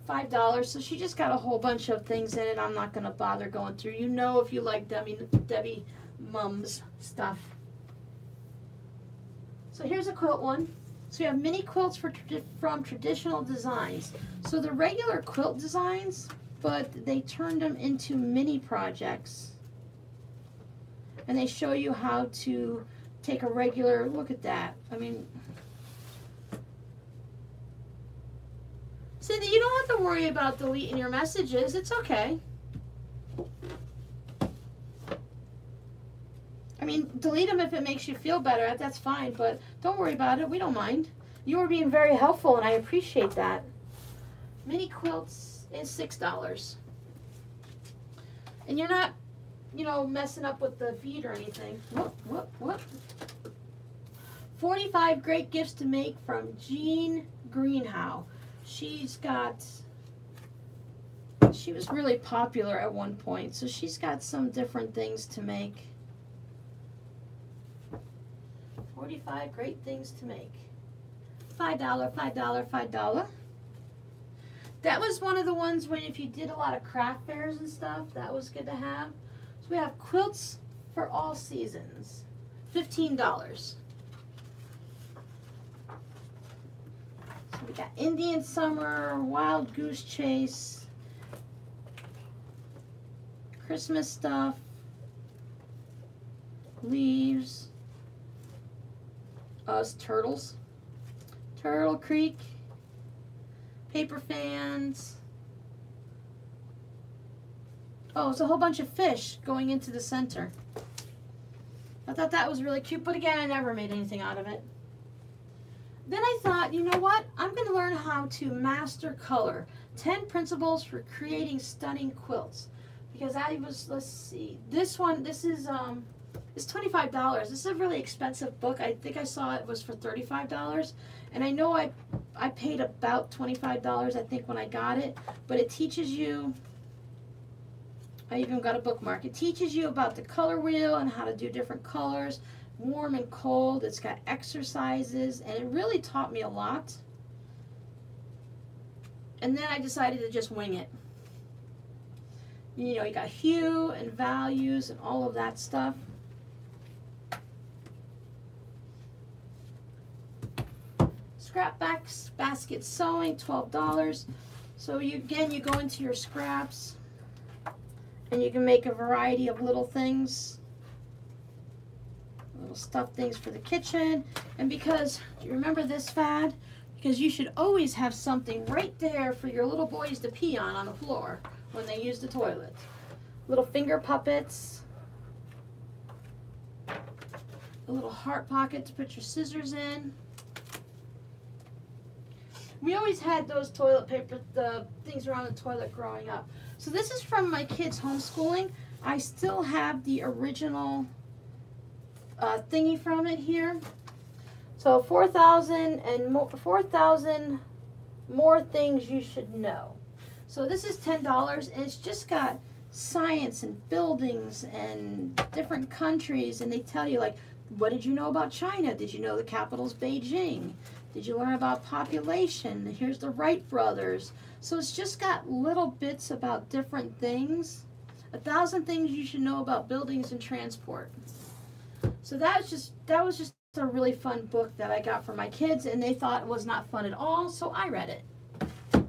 Five dollars. So she just got a whole bunch of things in it. I'm not gonna bother going through. You know if you like Debbie Debbie Mumm's stuff. So here's a quilt one. So we have mini quilts for from traditional designs. So the regular quilt designs, but they turned them into mini projects. And they show you how to take a regular look at that. I mean, Cindy, you don't have to worry about deleting your messages. It's okay. I mean, delete them if it makes you feel better. That's fine, but don't worry about it. We don't mind. You are being very helpful, and I appreciate that. Mini quilts is $6. And you're not, you know, messing up with the feed or anything. Whoop, whoop, whoop. 45 great gifts to make from Jean Greenhowe. She's got she was really popular at one point so she's got some different things to make. 45 great things to make. Five dollar five dollar five dollar. That was one of the ones when if you did a lot of craft fairs and stuff that was good to have so we have quilts for all seasons $15 we got Indian Summer, Wild Goose Chase, Christmas stuff, leaves, us turtles, Turtle Creek, paper fans. Oh, it's a whole bunch of fish going into the center. I thought that was really cute, but again, I never made anything out of it. Then I thought, you know what? I'm going to learn how to master color. 10 principles for creating stunning quilts. Because I was, let's see, this one, this is, um, it's $25. This is a really expensive book. I think I saw it was for $35. And I know I, I paid about $25, I think, when I got it. But it teaches you, I even got a bookmark. It teaches you about the color wheel and how to do different colors, warm and cold. It's got exercises, and it really taught me a lot. And then I decided to just wing it. You know, you got hue and values and all of that stuff. Scrap backs, basket sewing, $12. So you again, you go into your scraps and you can make a variety of little things little stuff things for the kitchen. And because, do you remember this fad? Because you should always have something right there for your little boys to pee on on the floor when they use the toilet. Little finger puppets. A little heart pocket to put your scissors in. We always had those toilet paper, the things around the toilet growing up. So this is from my kids' homeschooling. I still have the original uh, thingy from it here. So 4,000 and more, 4,000 more things you should know. So this is $10 and it's just got science and buildings and different countries and they tell you like what did you know about China? Did you know the capital's Beijing? Did you learn about population? Here's the Wright brothers. So it's just got little bits about different things. A thousand things you should know about buildings and transport. So that was just that was just a really fun book that I got for my kids and they thought it was not fun at all, so I read it.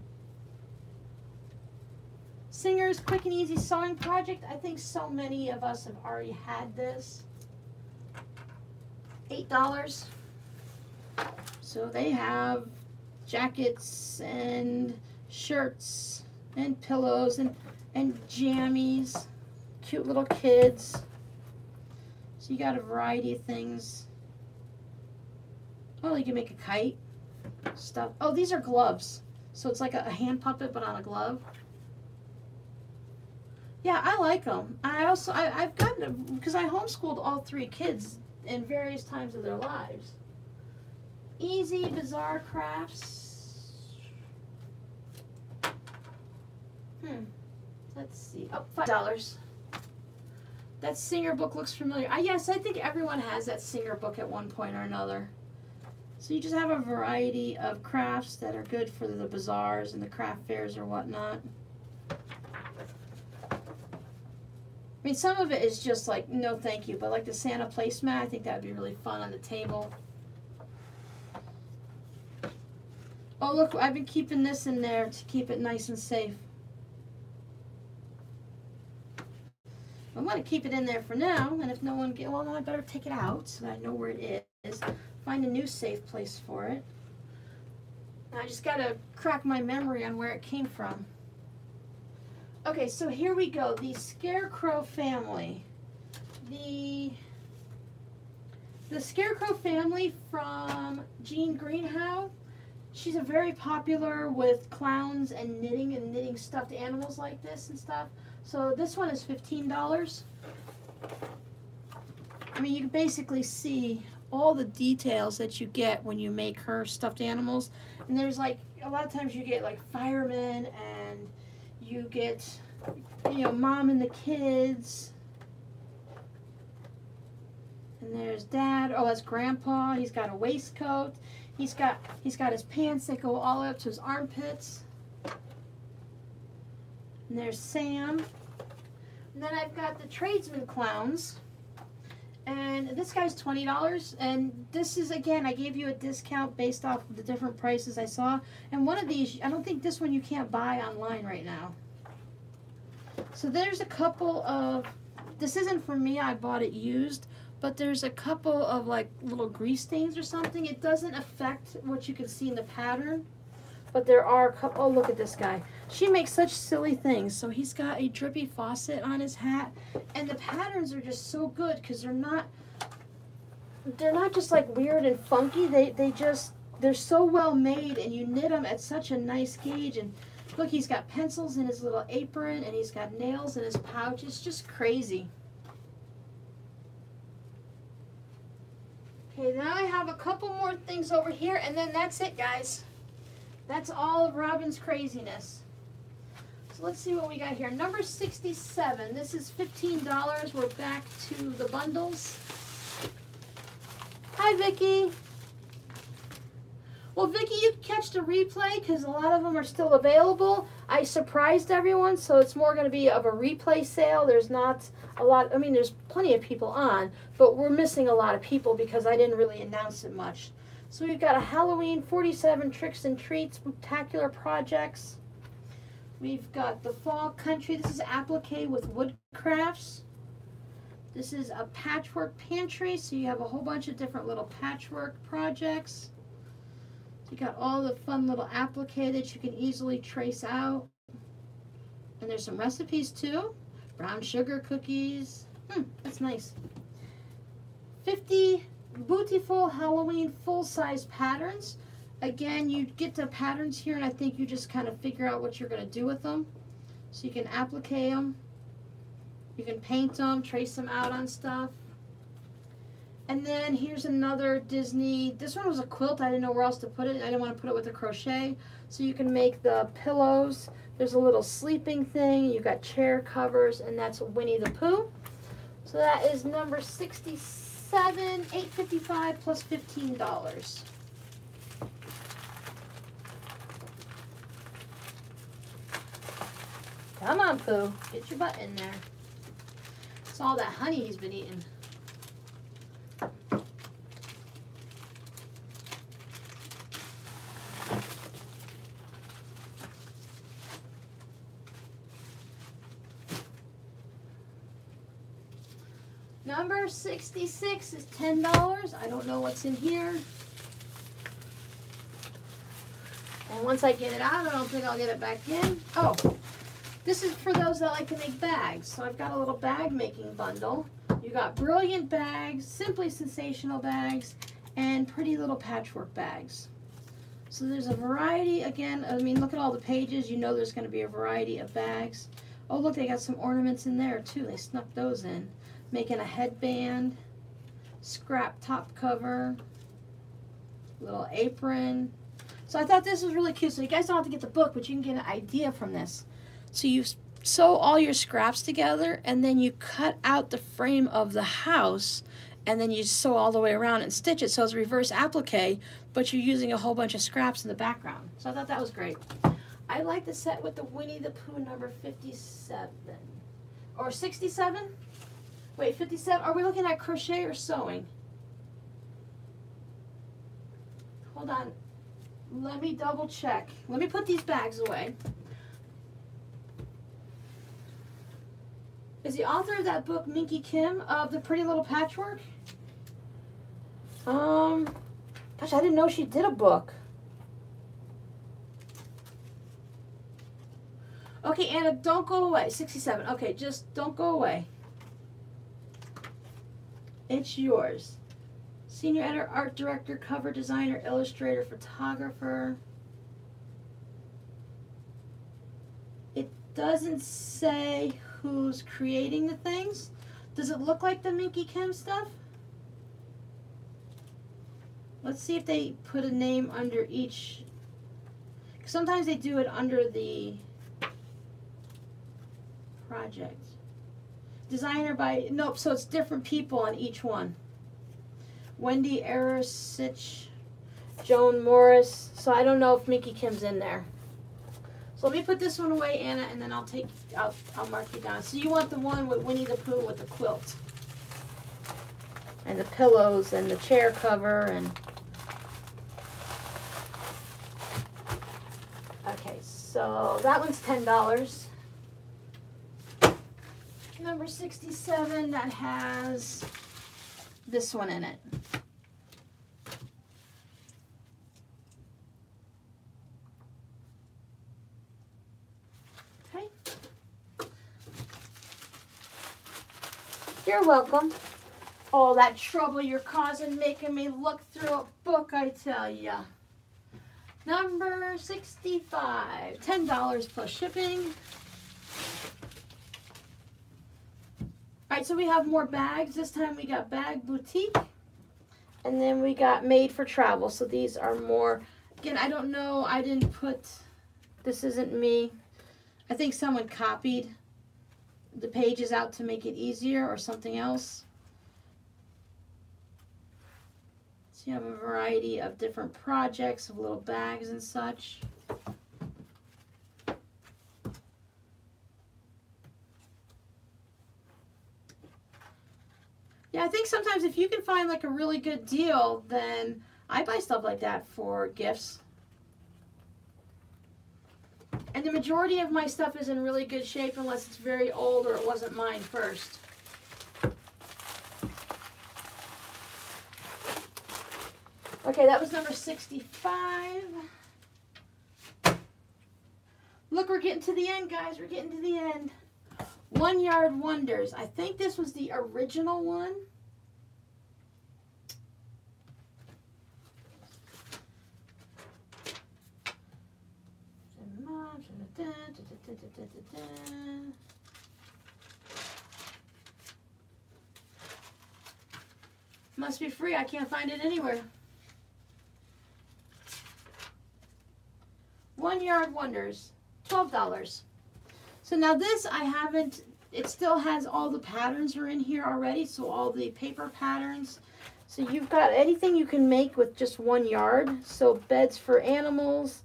Singer's Quick and Easy Sewing Project. I think so many of us have already had this. $8. So they have jackets and shirts and pillows and, and jammies. Cute little kids. So you got a variety of things. Oh, you can make a kite. Stuff. Oh, these are gloves. So it's like a, a hand puppet but on a glove. Yeah, I like them. I also I, I've gotten them because I homeschooled all three kids in various times of their lives. Easy Bazaar Crafts. Hmm. Let's see. Oh, five dollars. That Singer book looks familiar. I, yes, I think everyone has that Singer book at one point or another. So you just have a variety of crafts that are good for the bazaars and the craft fairs or whatnot. I mean, some of it is just like, no thank you, but like the Santa placemat, I think that would be really fun on the table. Oh, look, I've been keeping this in there to keep it nice and safe. I'm going to keep it in there for now, and if no one get, well, I better take it out so that I know where it is. Find a new safe place for it. I just got to crack my memory on where it came from. Okay, so here we go. The Scarecrow family. The the Scarecrow family from Jean Greenhowe. She's a very popular with clowns and knitting and knitting stuffed animals like this and stuff. So this one is $15. I mean, you can basically see all the details that you get when you make her stuffed animals. And there's like, a lot of times you get like firemen and you get, you know, mom and the kids. And there's dad. Oh, that's grandpa. He's got a waistcoat. He's got he's got his pants that go all the way up to his armpits. And there's Sam. And then I've got the tradesman clowns. And this guy's $20. And this is, again, I gave you a discount based off of the different prices I saw. And one of these, I don't think this one you can't buy online right now. So there's a couple of, this isn't for me, I bought it used, but there's a couple of like little grease stains or something. It doesn't affect what you can see in the pattern, but there are a couple, oh look at this guy. She makes such silly things. So he's got a drippy faucet on his hat, and the patterns are just so good because they're not, they're not just like weird and funky. They, they just, they're so well made and you knit them at such a nice gauge and Look, he's got pencils in his little apron and he's got nails in his pouch. It's just crazy. Okay, now I have a couple more things over here and then that's it, guys. That's all of Robin's craziness. So let's see what we got here. Number 67. This is $15. We're back to the bundles. Hi, Vicki. Well, Vicki, you catch the replay because a lot of them are still available. I surprised everyone, so it's more going to be of a replay sale. There's not a lot, I mean, there's plenty of people on, but we're missing a lot of people because I didn't really announce it much. So we've got a Halloween 47 Tricks and Treats Spectacular Projects. We've got the Fall Country. This is applique with wood crafts. This is a patchwork pantry, so you have a whole bunch of different little patchwork projects. You got all the fun little applique that you can easily trace out. And there's some recipes too. Brown sugar cookies. Hmm, that's nice. 50 beautiful Halloween full-size patterns. Again, you get the patterns here and I think you just kind of figure out what you're going to do with them. So you can applique them. You can paint them, trace them out on stuff. And then here's another Disney. This one was a quilt. I didn't know where else to put it. I didn't want to put it with a crochet. So you can make the pillows. There's a little sleeping thing. You got chair covers, and that's Winnie the Pooh. So that is number 67. seven, eight fifty-five plus fifteen dollars. Come on, Pooh. Get your butt in there. It's all that honey he's been eating. Number 66 is $10. I don't know what's in here. And once I get it out, I don't think I'll get it back in. Oh, this is for those that like to make bags. So I've got a little bag making bundle. You got brilliant bags, simply sensational bags, and pretty little patchwork bags. So there's a variety, again, I mean, look at all the pages. You know there's going to be a variety of bags. Oh, look, they got some ornaments in there, too. They snuck those in. Making a headband, scrap top cover, little apron. So I thought this was really cute. So you guys don't have to get the book, but you can get an idea from this. So you sew all your scraps together and then you cut out the frame of the house and then you sew all the way around and stitch it so it's reverse applique, but you're using a whole bunch of scraps in the background. So I thought that was great. I like the set with the Winnie the Pooh number 57 or 67. Wait, 57. Are we looking at crochet or sewing? Hold on. Let me double check. Let me put these bags away. Is the author of that book Minki Kim of the Pretty Little Patchwork? Um, gosh, I didn't know she did a book. Okay, Anna, don't go away. 67. Okay, just don't go away. It's yours. Senior editor, art director, cover designer, illustrator, photographer. It doesn't say who's creating the things. Does it look like the Minki Kim stuff? Let's see if they put a name under each. Sometimes they do it under the project. Designer by, nope, so it's different people on each one. Wendy Arasich, Joan Morris. So I don't know if Minki Kim's in there. So let me put this one away, Anna, and then I'll take, I'll, I'll mark you down. So you want the one with Winnie the Pooh with the quilt. And the pillows and the chair cover and... Okay, so that one's $10. Number 67 that has this one in it. You're welcome. All that trouble you're causing making me look through a book, I tell ya. Number 65, $10 plus shipping. All right, so we have more bags. This time we got Bag Boutique. And then we got Made for Travel. So these are more, again, I don't know. I didn't put, this isn't me. I think someone copied the pages out to make it easier or something else. So you have a variety of different projects of little bags and such. Yeah, I think sometimes if you can find like a really good deal, then I buy stuff like that for gifts. And the majority of my stuff is in really good shape unless it's very old or it wasn't mine first. Okay, that was number 65. Look, we're getting to the end, guys. We're getting to the end. One Yard Wonders. I think this was the original one. Must be free. I can't find it anywhere. One Yard Wonders, $12. So now this I haven't it still has all the patterns are in here already, so all the paper patterns. So you've got anything you can make with just one yard. So beds for animals.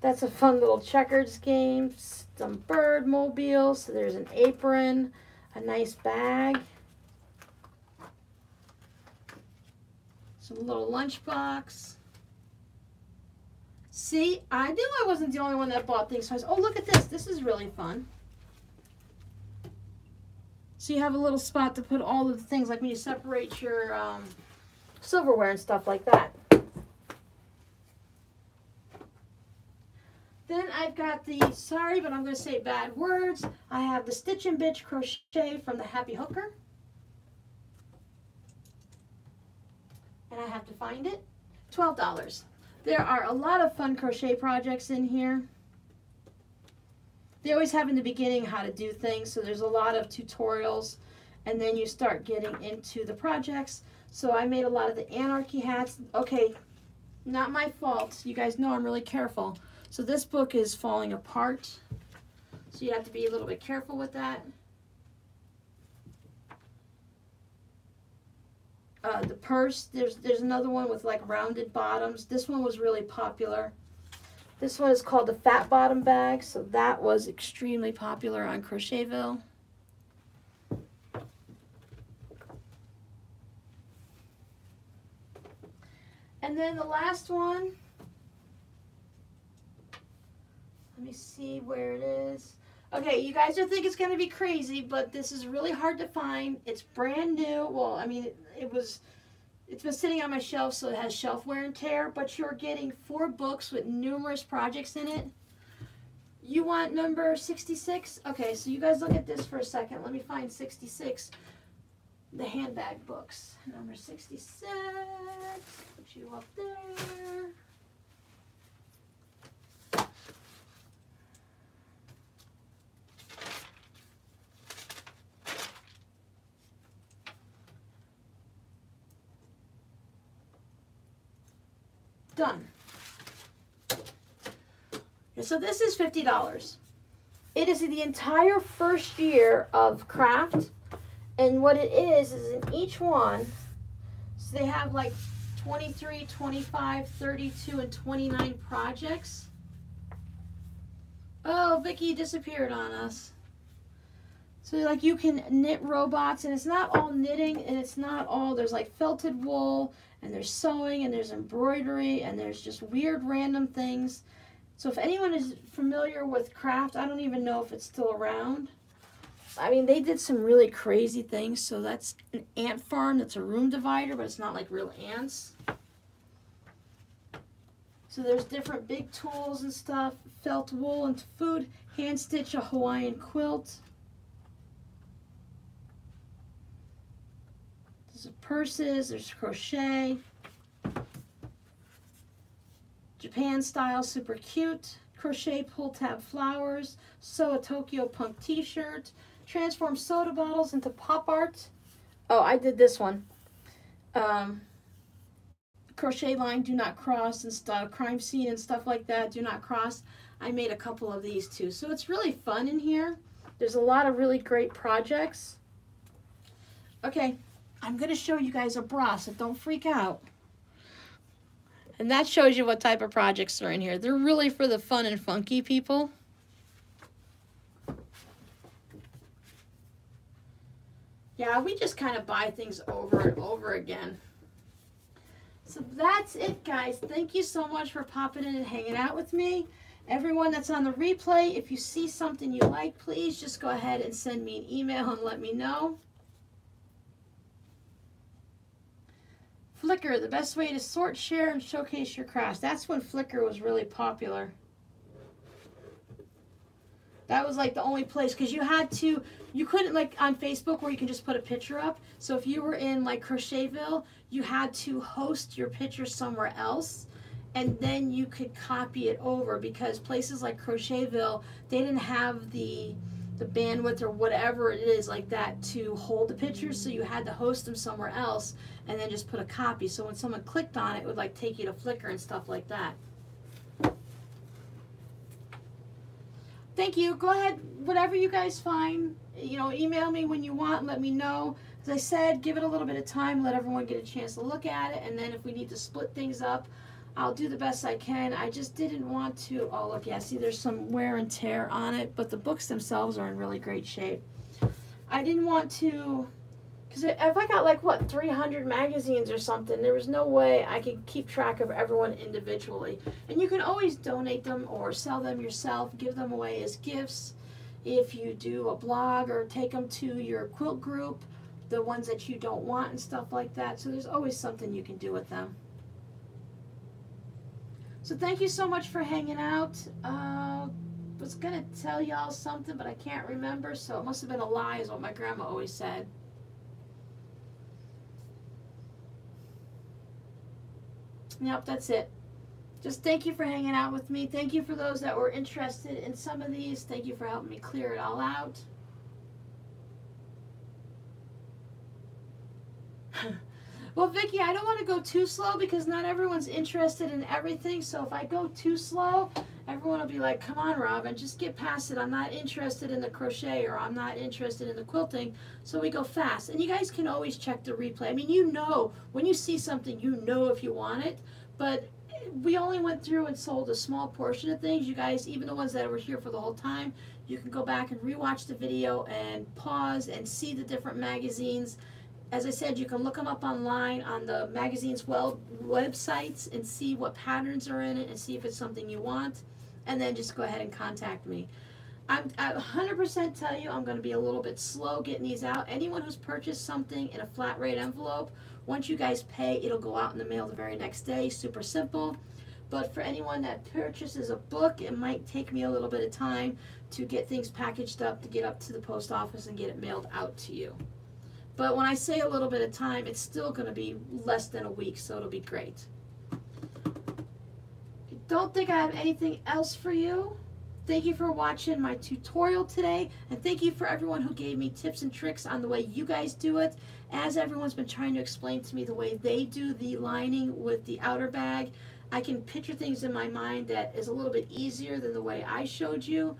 That's a fun little checkers game. Some bird mobile. So there's an apron, a nice bag. Some little lunchbox. See, I knew I wasn't the only one that bought things. So I was, oh, look at this. This is really fun. So you have a little spot to put all of the things, like when you separate your um, silverware and stuff like that. Then I've got the, sorry, but I'm going to say bad words. I have the Stitch and Bitch Crochet from the Happy Hooker. And I have to find it. $12. There are a lot of fun crochet projects in here they always have in the beginning how to do things. So there's a lot of tutorials and then you start getting into the projects. So I made a lot of the anarchy hats. Okay, not my fault. You guys know I'm really careful. So this book is falling apart. So you have to be a little bit careful with that. Uh, the purse, there's, there's another one with like rounded bottoms. This one was really popular. This one is called the Fat Bottom Bag, so that was extremely popular on Crochetville. And then the last one, let me see where it is. Okay, you guys don't think it's going to be crazy, but this is really hard to find. It's brand new. Well, I mean, it, it was it's been sitting on my shelf, so it has shelf wear and tear, but you're getting four books with numerous projects in it. You want number 66? Okay, so you guys look at this for a second. Let me find 66, the handbag books. Number 66, put you up there. Done. So this is $50. It is the entire first year of craft. And what it is, is in each one, so they have like 23, 25, 32, and 29 projects. Oh, Vicky disappeared on us. So like you can knit robots and it's not all knitting and it's not all, there's like felted wool and there's sewing and there's embroidery and there's just weird random things. So if anyone is familiar with craft, I don't even know if it's still around. I mean, they did some really crazy things. So that's an ant farm. That's a room divider, but it's not like real ants. So there's different big tools and stuff. Felt wool and food. Hand stitch a Hawaiian quilt. There's purses, there's crochet. Japan style, super cute. Crochet pull tab flowers. Sew a Tokyo Punk t-shirt. Transform soda bottles into pop art. Oh, I did this one. Um, crochet line, do not cross and stuff. Crime scene and stuff like that, do not cross. I made a couple of these too. So it's really fun in here. There's a lot of really great projects. Okay, I'm going to show you guys a bra, so don't freak out. And that shows you what type of projects are in here. They're really for the fun and funky people. Yeah, we just kind of buy things over and over again. So that's it, guys. Thank you so much for popping in and hanging out with me. Everyone that's on the replay, if you see something you like, please just go ahead and send me an email and let me know. Flickr, the best way to sort, share, and showcase your crafts. That's when Flickr was really popular. That was like the only place because you had to, you couldn't like on Facebook where you can just put a picture up. So if you were in like Crochetville, you had to host your picture somewhere else and then you could copy it over because places like Crochetville, they didn't have the the bandwidth or whatever it is like that to hold the pictures so you had to host them somewhere else and then just put a copy so when someone clicked on it, it would like take you to Flickr and stuff like that thank you. Go ahead, whatever you guys find, you know, email me when you want. Let me know. As I said, give it a little bit of time. Let everyone get a chance to look at it, and then if we need to split things up, I'll do the best I can. I just didn't want to. Oh, look, yeah, see, there's some wear and tear on it, but the books themselves are in really great shape. I didn't want to, because if I got like, what, 300 magazines or something, there was no way I could keep track of everyone individually. And you can always donate them or sell them yourself, give them away as gifts. If you do a blog or take them to your quilt group, the ones that you don't want and stuff like that. So there's always something you can do with them. So thank you so much for hanging out. Uh, was gonna tell y'all something, but I can't remember, so it must have been a lie, is what my grandma always said. Yep, that's it. Just thank you for hanging out with me. Thank you for those that were interested in some of these. Thank you for helping me clear it all out. Well, Vicki, I don't want to go too slow because not everyone's interested in everything. So if I go too slow, everyone will be like, come on, Robin, just get past it. I'm not interested in the crochet or I'm not interested in the quilting. So we go fast. And you guys can always check the replay. I mean, you know, when you see something, you know if you want it. But we only went through and sold a small portion of things. You guys, even the ones that were here for the whole time, you can go back and rewatch the video and pause and see the different magazines as I said, you can look them up online on the magazine's well websites and see what patterns are in it and see if it's something you want, and then just go ahead and contact me. I'm I 100% tell you I'm going to be a little bit slow getting these out. Anyone who's purchased something in a flat rate envelope, once you guys pay, it'll go out in the mail the very next day. Super simple. But for anyone that purchases a book, it might take me a little bit of time to get things packaged up, to get up to the post office and get it mailed out to you. But when I say a little bit of time, it's still going to be less than a week, so it'll be great. Don't think I have anything else for you. Thank you for watching my tutorial today, and thank you for everyone who gave me tips and tricks on the way you guys do it. As everyone's been trying to explain to me the way they do the lining with the outer bag, I can picture things in my mind that is a little bit easier than the way I showed you.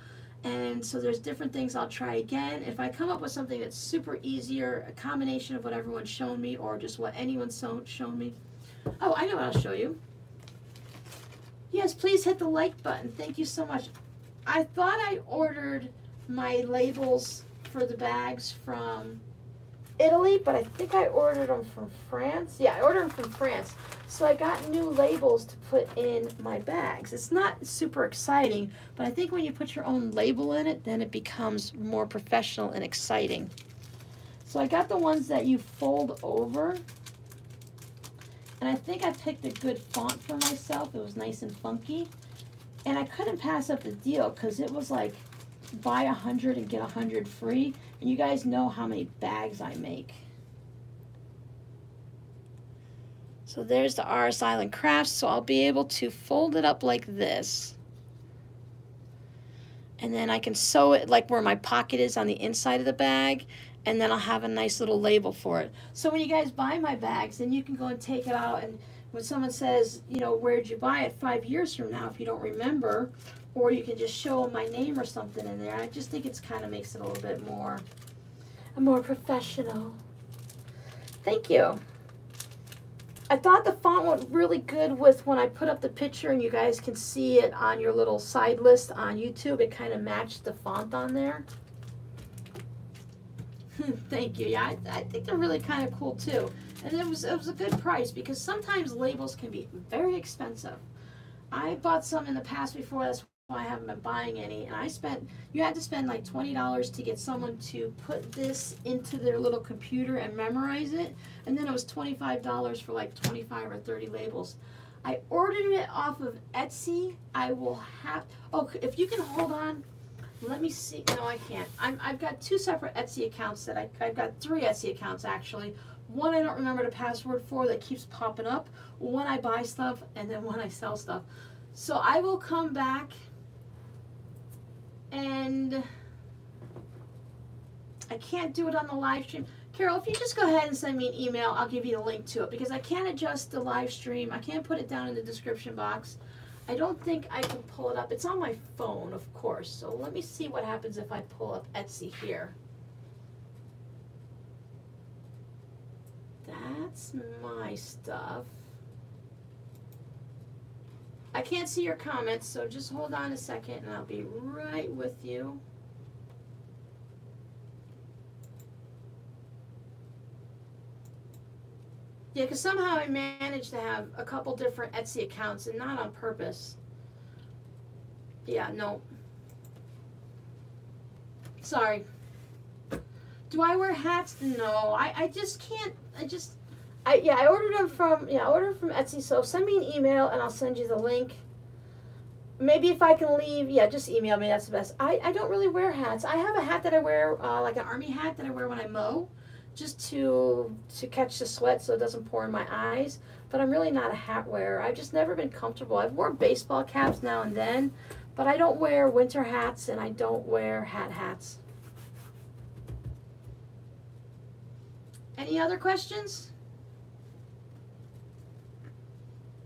And so there's different things I'll try again. If I come up with something that's super easier, a combination of what everyone's shown me or just what anyone's shown me. Oh, I know what I'll show you. Yes, please hit the like button. Thank you so much. I thought I ordered my labels for the bags from Italy, but I think I ordered them from France. Yeah, I ordered them from France. So I got new labels to put in my bags. It's not super exciting, but I think when you put your own label in it, then it becomes more professional and exciting. So I got the ones that you fold over. And I think I picked a good font for myself. It was nice and funky. And I couldn't pass up the deal because it was like buy a hundred and get a hundred free. And you guys know how many bags I make. So there's the RS Island Crafts. So I'll be able to fold it up like this. And then I can sew it like where my pocket is on the inside of the bag. And then I'll have a nice little label for it. So when you guys buy my bags, then you can go and take it out. And when someone says, you know, where'd you buy it five years from now, if you don't remember, or you can just show them my name or something in there. I just think it's kind of makes it a little bit more, more professional. Thank you. I thought the font went really good with when I put up the picture and you guys can see it on your little side list on YouTube. It kind of matched the font on there. Hmm, thank you. Yeah, I, I think they're really kind of cool too. And it was, it was a good price because sometimes labels can be very expensive. I bought some in the past before. That's I haven't been buying any. And I spent, you had to spend like $20 to get someone to put this into their little computer and memorize it. And then it was $25 for like 25 or 30 labels. I ordered it off of Etsy. I will have, oh, if you can hold on, let me see. No, I can't. I'm, I've got two separate Etsy accounts that I, I've got three Etsy accounts actually. One I don't remember the password for that keeps popping up. One I buy stuff and then one I sell stuff. So I will come back and I can't do it on the live stream. Carol, if you just go ahead and send me an email, I'll give you the link to it because I can't adjust the live stream. I can't put it down in the description box. I don't think I can pull it up. It's on my phone, of course. So let me see what happens if I pull up Etsy here. That's my stuff. I can't see your comments, so just hold on a second and I'll be right with you. Yeah, because somehow I managed to have a couple different Etsy accounts and not on purpose. Yeah, no. Sorry. Do I wear hats? No, I, I just can't. I just, I yeah, I ordered them from yeah, I ordered from Etsy. So send me an email and I'll send you the link. Maybe if I can leave, yeah, just email me. That's the best. I, I don't really wear hats. I have a hat that I wear, uh, like an army hat that I wear when I mow just to to catch the sweat so it doesn't pour in my eyes. But I'm really not a hat wearer. I've just never been comfortable. I've worn baseball caps now and then, but I don't wear winter hats and I don't wear hat hats. Any other questions?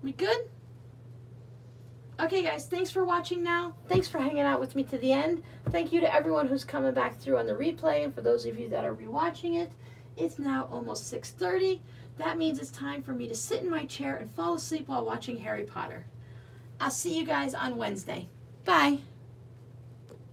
We good? Okay, guys, thanks for watching now. Thanks for hanging out with me to the end. Thank you to everyone who's coming back through on the replay, and for those of you that are rewatching it. It's now almost 6.30. That means it's time for me to sit in my chair and fall asleep while watching Harry Potter. I'll see you guys on Wednesday. Bye.